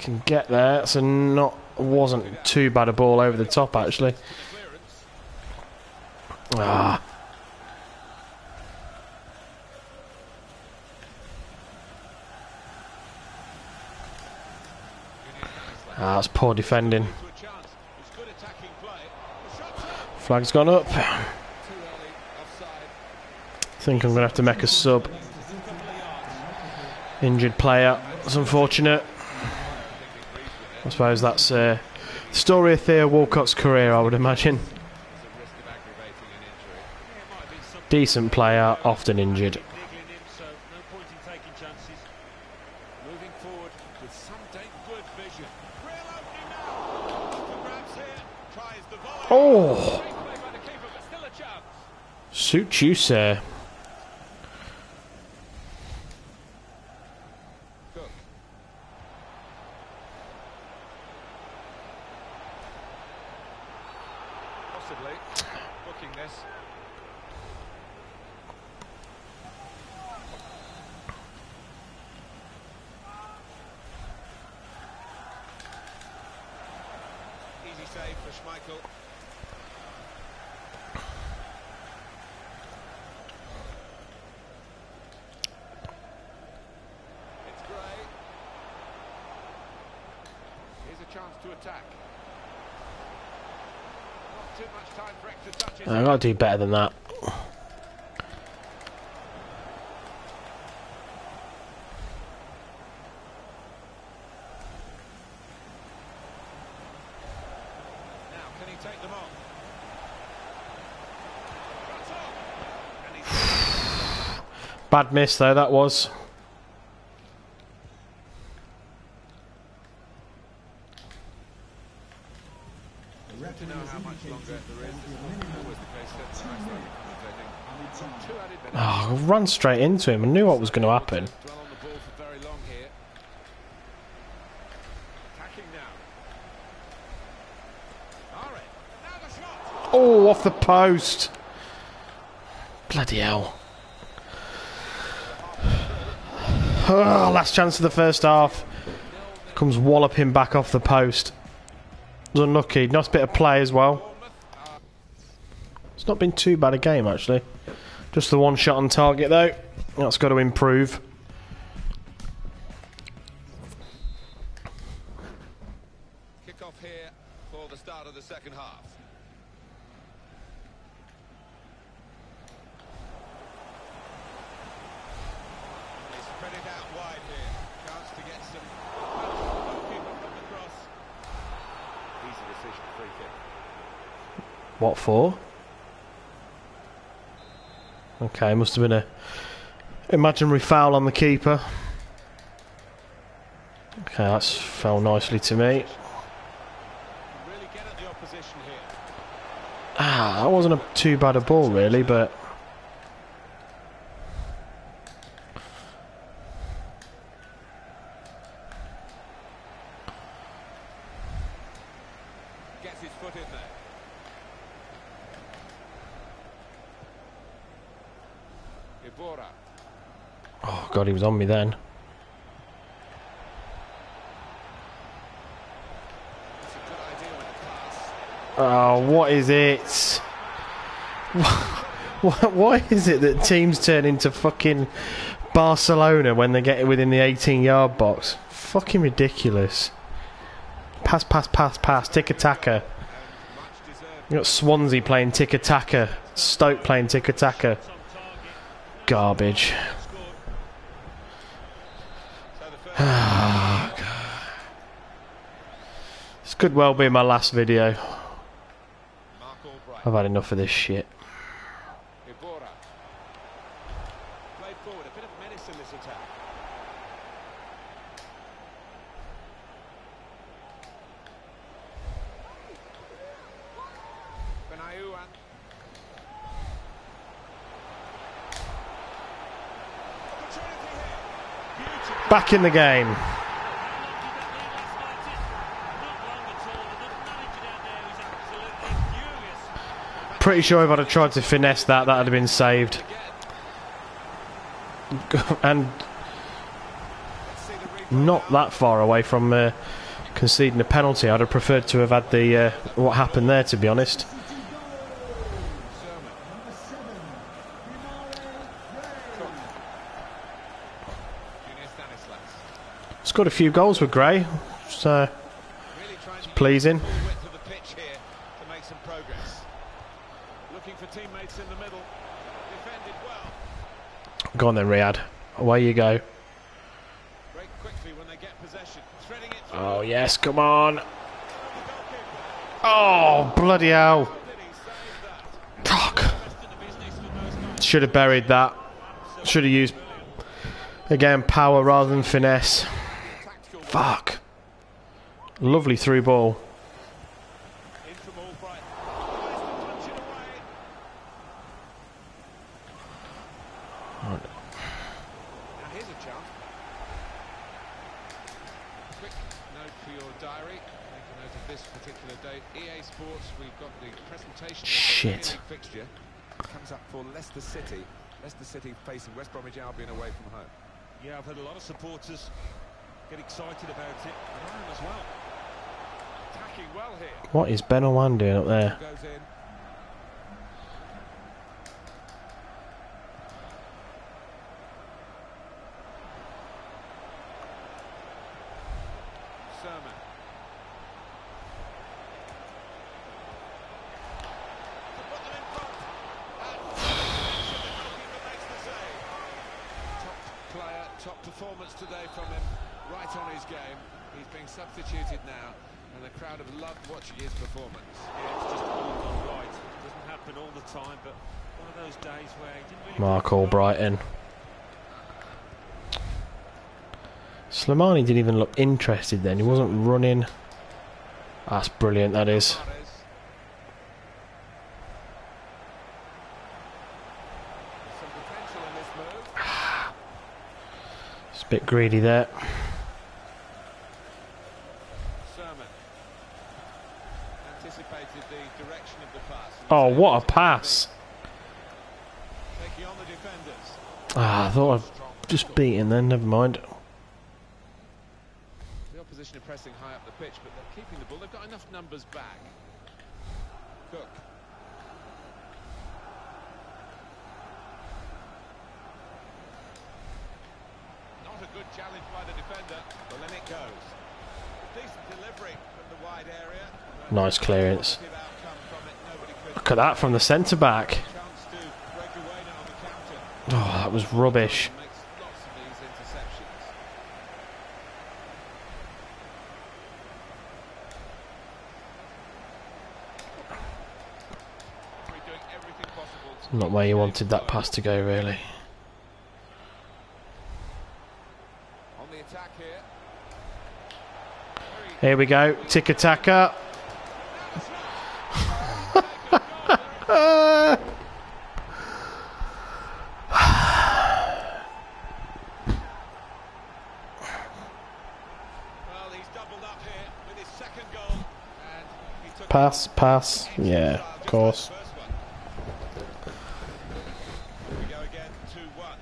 Can get there. So not wasn't too bad a ball over the top actually. Ah, ah that's poor defending. To. It's. Flag's gone up. Offside. think I'm gonna have to make a sub. Injured player. That's unfortunate. I suppose that's uh, the story of Theo Walcott's career, I would imagine. There's a risk of aggravating an injury. Yeah, it might be something Decent player, often injured. niggling him, so no point in taking chances. Moving forward with some dang good vision. Real opening now. Oh, Play by the keeper, but still a chance. suit you, sir. Cook. Possibly booking this. Easy save for Schmeichel. It's Gray. Here's a chance to attack. Not too much time for extra touches. I gotta do better than that. Bad miss though, that was. The to know referee has how much indicated longer there there is. will be a It's minimum always the case of that two when I started minutes commentating. added time. Two added minutes. Oh, I ran straight into him. I knew what was going to happen. Dwell on the ball for very long here. Attacking now. Are Now the shot. Oh, off the post. Bloody hell. Oh, last chance of the first half. Comes walloping back off the post. Was unlucky. Nice bit of play as well. It's not been too bad a game actually. Just the one shot on target though. That's got to improve. Kick off here for the start of the second half. They spread it out wide here. Chance to get some punch from the goalkeeper from the cross. Easy decision, free kick. What for? Okay, must have been a imaginary foul on the keeper. Okay, that's fell nicely to me. Really get at the opposition here. Ah, that wasn't a too bad a ball really, but Gets his foot in there. Iborra. oh god, he was on me then. Oh, what is it? Why, why is it that teams turn into fucking Barcelona when they get within the 18 yard box? Fucking ridiculous. Pass, pass, pass, pass. Tiki-taka. You got Swansea playing tiki-taka. Stoke playing tiki-taka. Garbage. scored. So the first This could well be my last video. I've had enough of this shit. Iborra. Played forward, a bit of menace in this attack. Benayoun. Opportunity here. Beautiful. Back in the game. Pretty sure if I'd have tried to finesse that, that'd have been saved. and not that far away from uh, conceding a penalty. I'd have preferred to have had the uh, what happened there, to be honest. Scored a few goals with Gray, so use pleasing. the full width of the pitch here to make some progress. Looking for teammates in the middle. Defended well. Go on then, Riyad. Away you go. Break quickly when they get possession. Threading it through. Oh yes, come on. Oh bloody hell! How did he save that? Fuck. Rest of the business with those guys. Should have buried that. Should have used again power rather than finesse. Fuck. Lovely through ball. in from Albright. particular day. EA Sports, we've got the presentation Shit. of the Premier League fixture. Comes up for Leicester City. Leicester City facing West Bromwich Albion away from home. Yeah, I've had a lot of supporters get excited about it, and I am as well. Attacking well here. What is Ben Owan doing up there? Goes in. Sermon. To put them in front. And the goalkeeper makes the save. Top player, top performance today from him, right on his game. He's being substituted now, and the watching his performance. Yeah, it's just all gone right. Doesn't happen all the time, but one of those days where he didn't really... Mark Albrighton. Slimani didn't even look interested then. He wasn't running. That's brilliant, that is. Some potential in this move. It's a bit greedy there. Sermon. Anticipated the direction of the pass. and Oh, what a pass. Taking on the defenders. Ah, I thought I'd just beaten then, never mind. The opposition are pressing high up the pitch, but they're keeping the ball. They've got enough numbers back. Cook. Not a good challenge by the defender. Well, then it goes. Decent delivery from the wide area. Nice clearance. positive outcome from it. Nobody could Look at that from the centre back. Oh, that was rubbish. Not where you wanted that pass to go, really. On the attack here. Here we go. Tiki-taka. well, he's doubled up here with his second goal, and he took Pass, pass. Yeah, of course. First one. Here we go again, 2-1.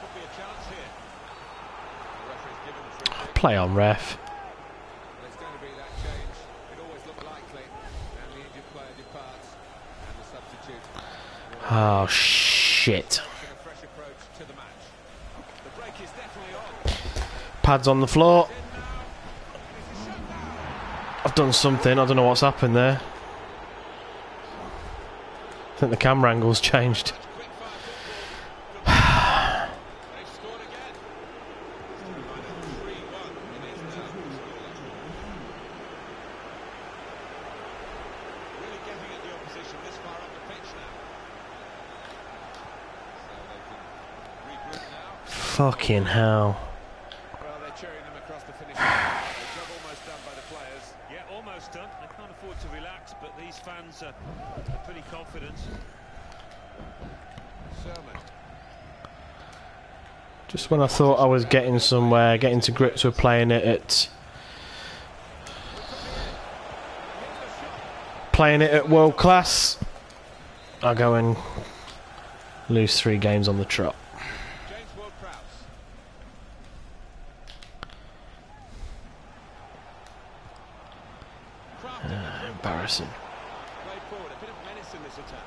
Could be a chance here. The referee's given the free kick. Play on, ref. Oh, There's going to be that change. It always looked likely. And the injured player departs, and the substitute Oh, shit. taking a fresh approach to the match. The break is definitely on. Pads on the floor. I've done something. I don't know what's happened there. I think the camera angle's changed. Fucking fire football. They've scored again. Combined at 3-1 in his now scoreline. Really getting at the opposition this far up the pitch now. So they can regroup now. Fucking hell. Well, they're cheering them across the finish line. The job almost done by the players. Yeah, almost done. They can't afford to relax, but these fans are, are pretty confident. Sermon. Just when I thought I was getting somewhere, getting to grips with playing it at playing it at world class, I go and lose three games on the trot. James Ward-Prowse. Crafted the through Embarrassing. played forward. A bit of menace in this attack.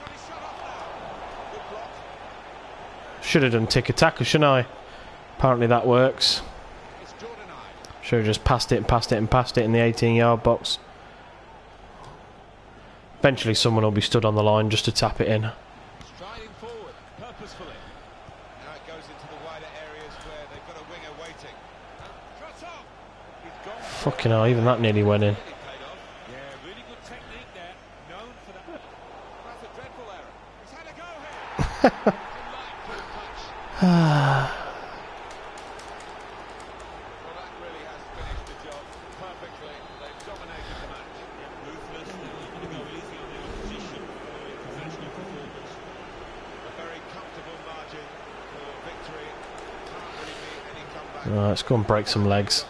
Got his shot off now. Good block. Should have done tiki-taka, shouldn't I? Apparently that works. It's Jordan Ibe. Should have just passed it and passed it and passed it in the 18 yard box. Eventually, someone will be stood on the line just to tap it in. Striding forward, purposefully. Now it goes into the wider areas where they've got a winger waiting. And cuts off. He's gone. Fucking hell, even that nearly went in. Really paid off. Yeah, really good technique there. Known for that. That's a dreadful error. He's had a go here. Delightful touch. Well, that really has finished the job perfectly. They've dominated the match. Ruthless. They're not going to go easy on the opposition. Very professional performance. A very comfortable margin for victory. Let's go and break some legs.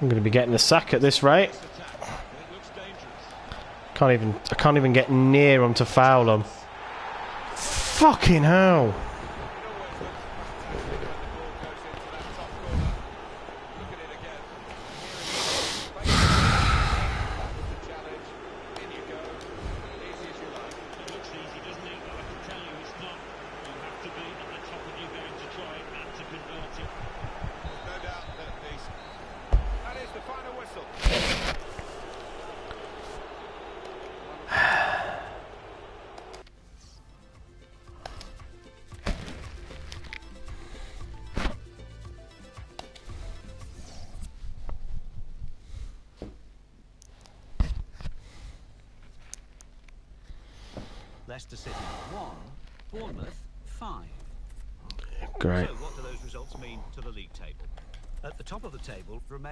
I'm going to be getting a sack at this rate. Can't even. I can't even get near them to foul them. Fucking hell!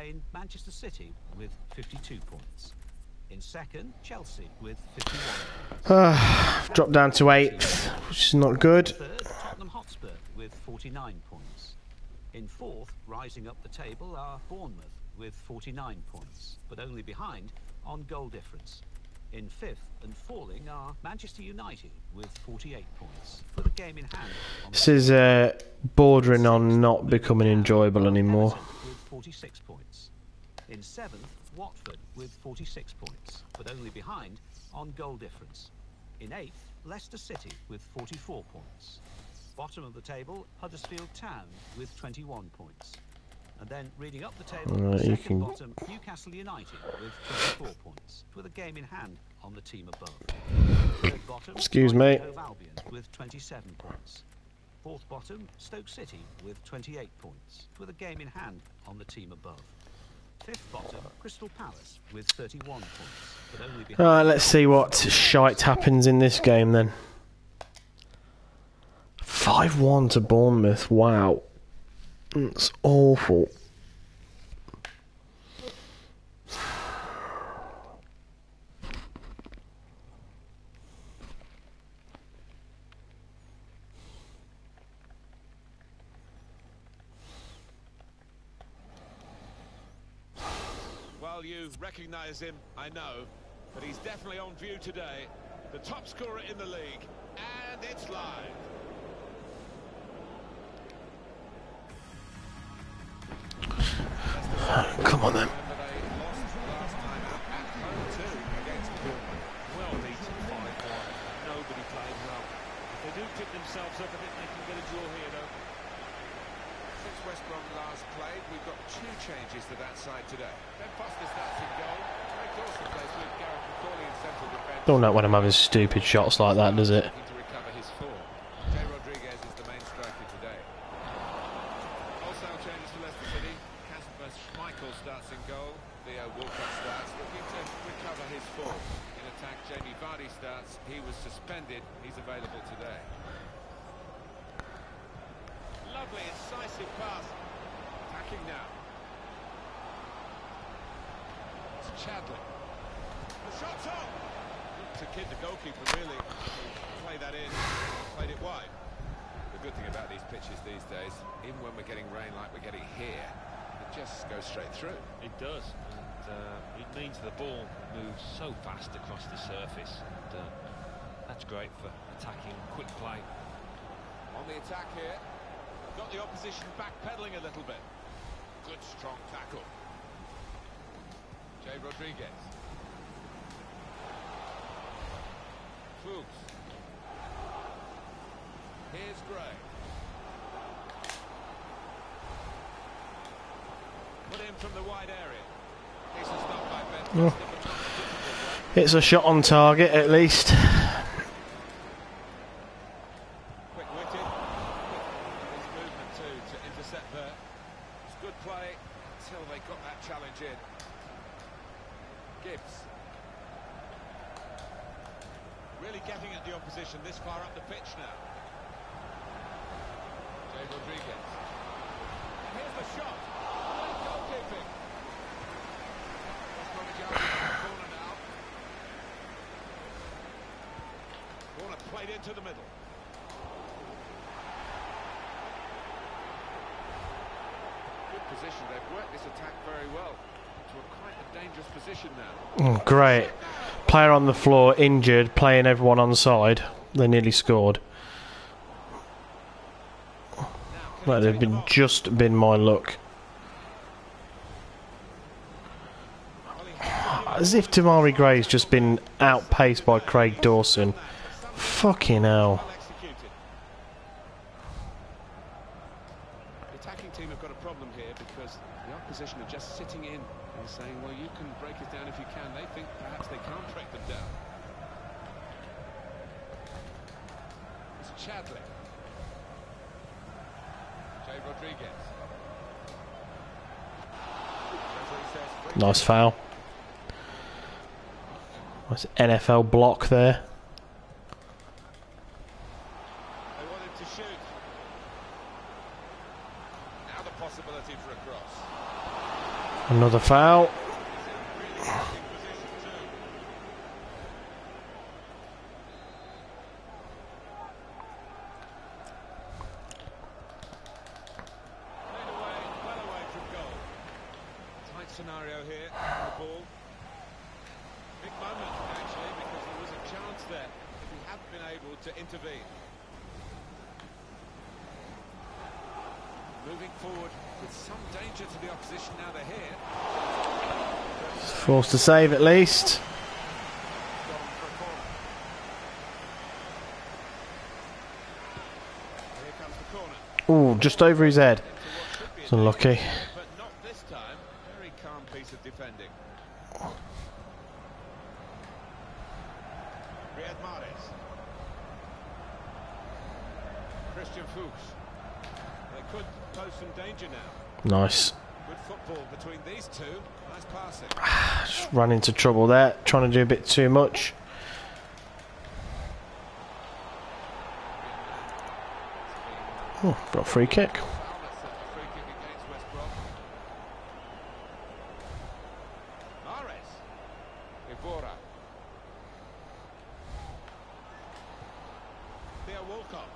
Remain Manchester City with 52 points. In second, Chelsea with 51 points. Dropped down to eighth, which is not good. Third, Tottenham Hotspur with 49 points. In fourth, rising up the table are Bournemouth with 49 points, but only behind on goal difference. In fifth and falling are Manchester United with 48 points, with a game in hand. This is uh, bordering on not becoming enjoyable anymore. Everton with 46 points. In seventh, Watford with 46 points, but only behind on goal difference. In eighth, Leicester City with 44 points. Bottom of the table, Huddersfield Town with 21 points. And then reading up the table, you second can- bottom, Newcastle United with 24 points, with a game in hand on the team above. Bottom, Excuse me. Albion with 27 points. Fourth bottom, Stoke City with 28 points, with a game in hand on the team above. Fifth bottom, Crystal Palace with 31 points. Alright, let's see what shite happens in this game then. 5 1 to Bournemouth. Wow. That's awful. Well, you him, I know, but he's definitely on view today. The top scorer in the league, and it's live. Come on then. Remember they lost last time out at home too against Bournemouth. Well beaten 5-1. Nobody played well. If they do tip themselves up, I think they can get a draw here, though. Since West Brom last played, we've got two changes to that side today. Ben Foster starts in goal. Craig Dawson plays with Gareth McAuley in defence. Don't know when I'm having stupid shots like that, does it? Looking to recover his form. Jay Rodriguez is the main striker today. Wholesale changes for Leicester City. Kasper Schmeichel starts in goal. Theo Walcott starts, looking to recover his form. In attack, Jamie Vardy starts. He was suspended. He's available today. Lovely, incisive pass. Attacking now. It's Chadli. The shot's on! To kid the goalkeeper, really. Play that in, played it wide. The good thing about these pitches these days, even when we're getting rain like we're getting here, it just goes straight through. It does, and uh, it means the ball moves so fast across the surface. And, uh, that's great for attacking, quick play. On the attack here, Got the opposition backpedaling a little bit. good strong tackle. Jay Rodriguez. Fuchs. Here's Gray. Put in from the wide area. Decent stop by Ben. Oh. Foster, but not a difficult one. A shot on target at least. Quick-witted. His movement too to intercept there. It's good play until they got that challenge in. Gibbs. Really getting at the opposition this far up the pitch now. Jay Rodriguez. And here's the shot. Great goalkeeping. West Bromwich Albion in the corner now. Corner Played into the middle. Good position. They've worked this attack very well to a quite a dangerous position now. Oh, great. Player on the floor, injured, playing everyone on side. They nearly scored. That had been just been my luck. As if Demarai Gray's just been outpaced by Craig Dawson. Fucking hell. The attacking team have got a problem here because the opposition are just sitting in and saying, well, you can break us down if you can. They think perhaps they can't break them down. It's Chadli. Jay Rodriguez. Referee says free Nice foul. Nice NFL block there. They want him to shoot. Now the possibility for a cross. Another foul. He's in a really tempting position too. Played away, well away from goal. Tight scenario here, the ball. Big moment actually because there was a chance there if he hadn't been able to intervene. moving forward with some danger to the opposition now they're here. Forced to save at least. Ooh, just over his head. It's unlucky. But not this time. Very calm piece of defending. Riyad Mahrez. Christian Fuchs. They could pose some danger now. Nice. Good football between these two. Nice passing. Run into trouble there. Trying to do a bit too much. Oh, got a free kick. Foul, that's a free kick against West Brom. Mahrez. Iborra. Theo Walcott.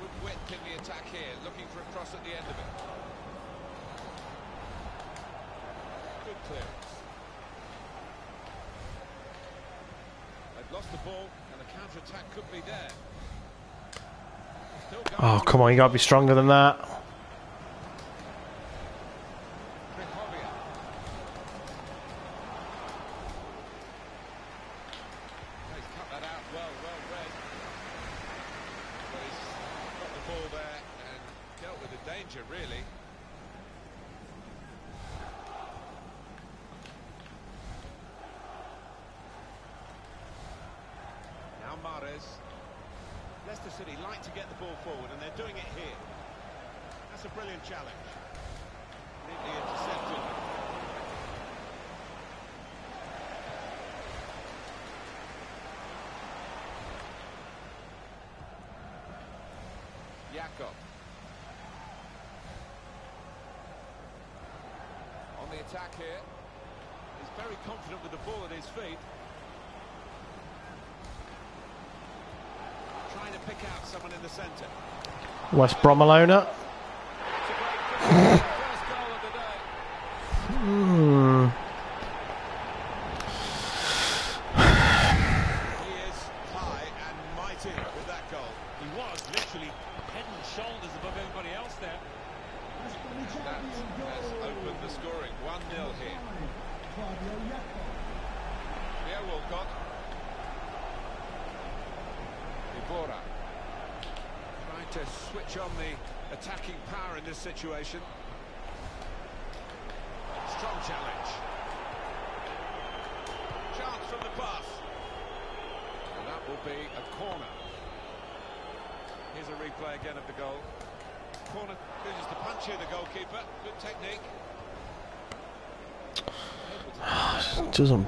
Good width in the attack here. Looking for a cross at the end of it. Good clearance. They've lost the ball and the counter-attack could be there. Still going Oh, come on, you gotta be stronger than that. Krychowiak. He's cut that out well, well read. But he's got the ball there and dealt with the danger, really. Now Mahrez. Leicester City like to get the ball forward and they're doing it here. That's a brilliant challenge. Neatly intercepted. Jakob. On the attack here. He's very confident with the feet. Trying to pick out someone in the centre. West Bromolona. It's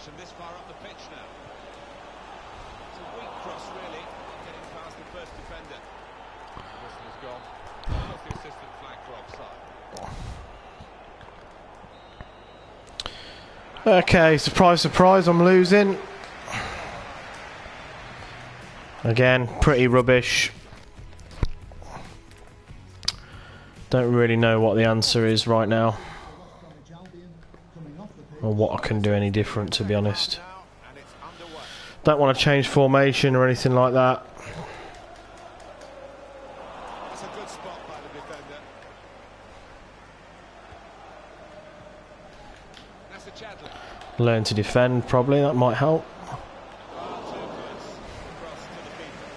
opposition this far up the pitch now. It's a weak cross, really, getting past the first defender. The Whistle has gone. Almost the assistant flag for offside. Okay, surprise, surprise, I'm losing. Again, pretty rubbish. Don't really know what the answer is right now, Bromwich Albion coming off the pitch. Or what I can do any different, to be honest. Now, and it's underway. Don't want to change formation or anything like that. That's a good spot by the defender. That's a Chadli. Learn to defend, probably, that might help. Far too close. Cross to the keeper.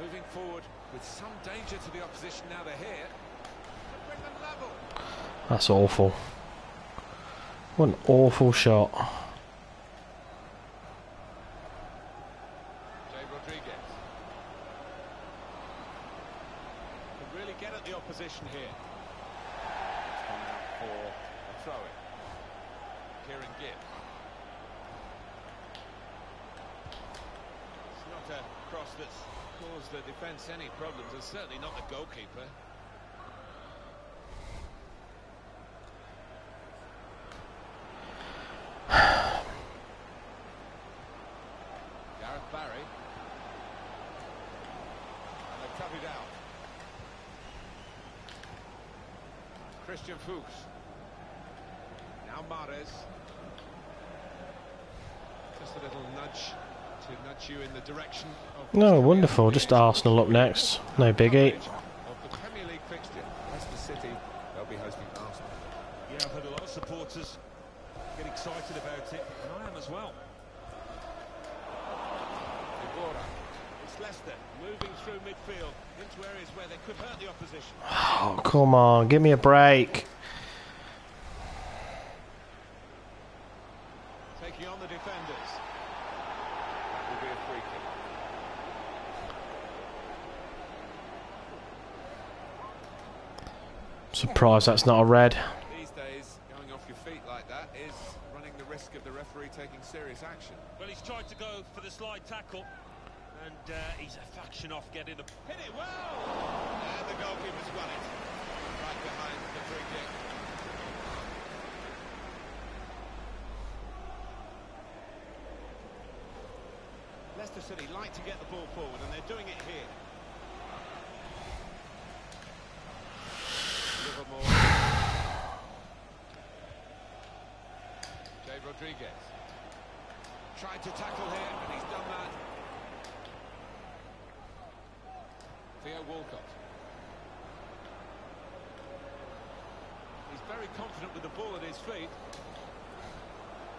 Moving forward with some danger to the opposition now they're here. Could bring them level. That's awful. What an awful shot. Jay Rodriguez. Can really get at the opposition here. It's gone out for a throw-in. Kieran Gibbs. It's not a cross that's caused the defence any problems, and certainly not the goalkeeper. Gareth Barry. And they've cut it out. Christian Fuchs. Now Mahrez. Just a little nudge to nudge you in the direction of... No, wonderful. Just Arsenal up next. No biggie. Of the Premier League fixture, Leicester City, they'll be hosting Arsenal. Yeah, I've heard a lot of supporters get excited about it, and I am as well. Iborra. It's Leicester moving through midfield into areas where they could hurt the opposition. Oh, come on, give me a break. Taking on the defenders. That will be a free kick. Surprised that's not a red. These days, going off your feet like that is running the risk of the referee taking serious action. Well, he's tried to go for the slide tackle, and uh, he's a fraction off getting the Hit it well! And the goalkeeper's won it. Right behind the free kick. Leicester City like to get the ball forward, and they're doing it here. Livermore. Jay Rodriguez. Tried to tackle here, and he's done that. Theo Walcott. He's very confident with the ball at his feet.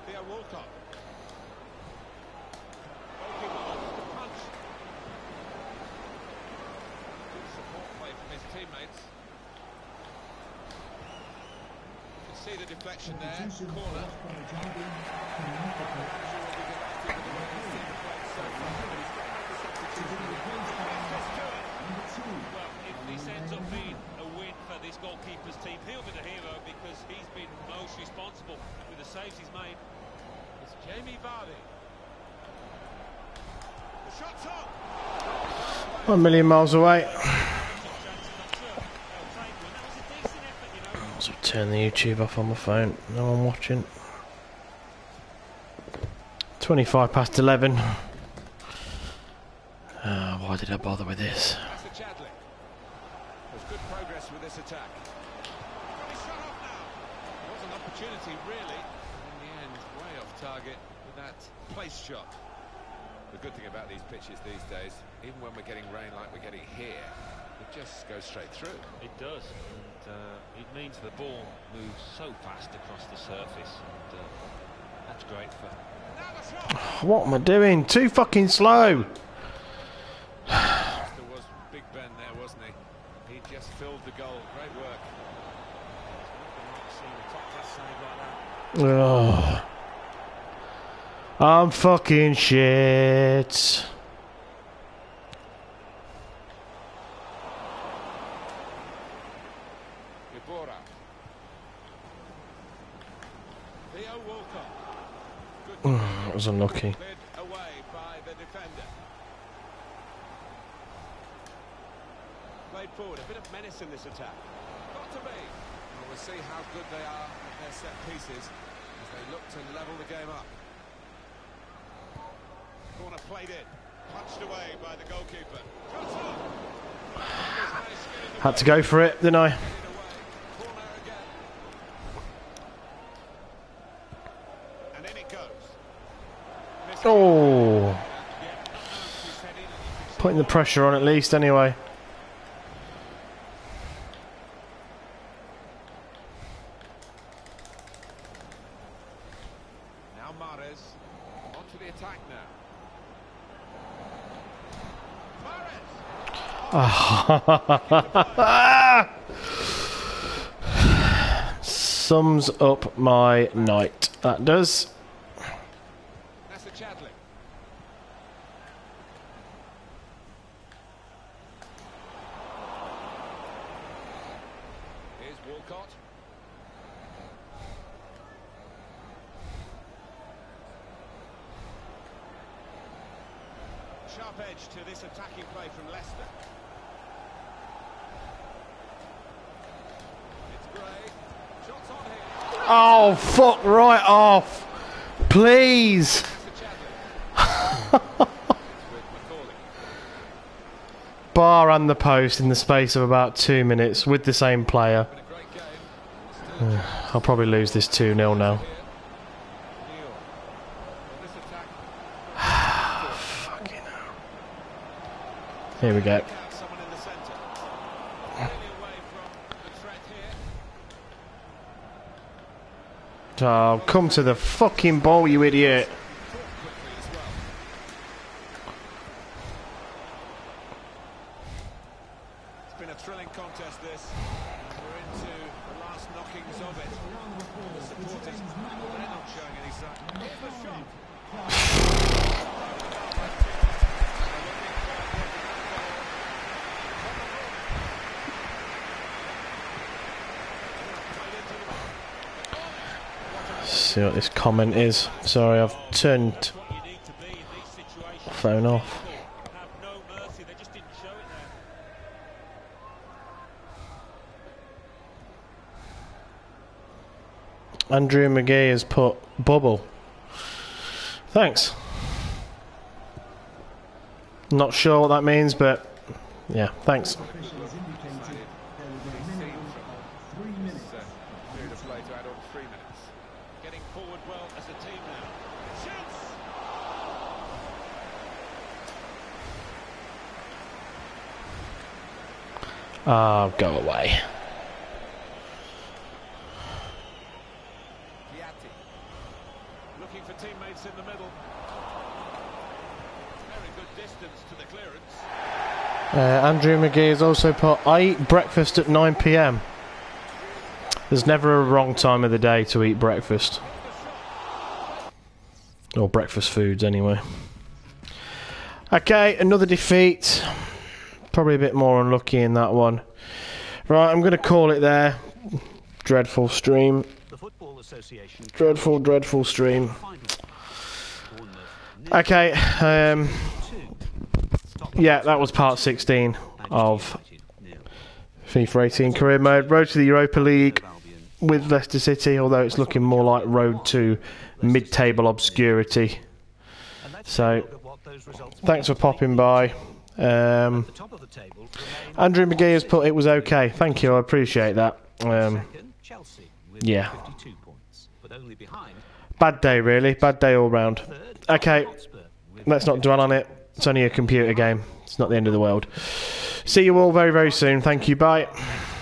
Theo Walcott. Goalkeeper offers the punch. Good support play from his teammates. You can see the deflection there. Substitution for Corner. West Bromwich Albion coming off the pitch. To be replaced by number two. Well, if this ends up being a win for this goalkeeper's team, he'll be the hero because he's been most responsible with the saves he's made. It's Jamie Vardy. The shot's on. A million miles away. So turn the YouTube off on my phone. No one watching. 25 past 11. Ah, why did I bother with this? That's a Chadli. There's good progress with this attack. He's shot off now. Was an opportunity, really. In the end, way off target with that place shot. The good thing about these pitches these days, even when we're getting rain like we're getting here, it just goes straight through. It does, and uh, it means the ball moves so fast across the surface, and uh, that's great for Now the shot. What am I doing? Too fucking slow. There was Big Ben there, wasn't he? He just filled the goal. Great work. Ugh. I'm fucking shit. Iborra. Theo Walcott. Good That was unlucky. Played forward, a bit of menace in this attack. Got to be. Well, see how good they are at their set pieces as they look to level the game up. Corner played in, punched away by the goalkeeper. Had to go for it, didn't I? Away. Corner again. and in it goes. Missed Oh, He's headed and you can see putting the pressure on at least anyway. Now Mahrez. Onto the attack now. Sums up my night. That does. That's a Chadli. Here's Walcott. Sharp edge to this attacking play from Leicester. It's Gray. Shots on here. Oh, fuck right off. Please. That's a Chadli. it's with McAuley. Bar and the post in the space of about two minutes with the same player. I'll probably lose this 2 0 now. here. We go. Oh, come to the fucking ball, you idiot. quickly as well. It's been a thrilling contest this. We're into the last knockings of it. The supporters, well, they're not showing any sign. Here's the shot. See what this comment is. Sorry, I've turned phone off. Andrew McGee has put bubble. Thanks. Not sure what that means, but yeah, thanks. Officials indicated there will be a minimum of three minutes. Uh, period of play to add on three minutes. Getting forward well as a team now. Shoots! Oh, go away. Piatti. Looking for teammates in the middle. Very good distance to the clearance. Uh, Andrew McGee has also put, I eat breakfast at 9 pm. There's never a wrong time of the day to eat breakfast. Or breakfast foods, anyway. Okay, another defeat. Probably a bit more unlucky in that one. Right, I'm going to call it there. Dreadful stream. Dreadful, dreadful stream. Okay, um, yeah, that was part 16 of FIFA 18 career mode. Road to the Europa League. With Leicester City, although it's looking more like road to mid-table obscurity. So, Thanks for popping by. Um, Andrew McGee has put it was okay. Thank you, I appreciate that. Um, yeah. 52 points, but only behind bad day, really. Bad day all round. Okay, let's not dwell on it. It's only a computer game. It's not the end of the world. See you all very, very soon. Thank you. Bye. with 52.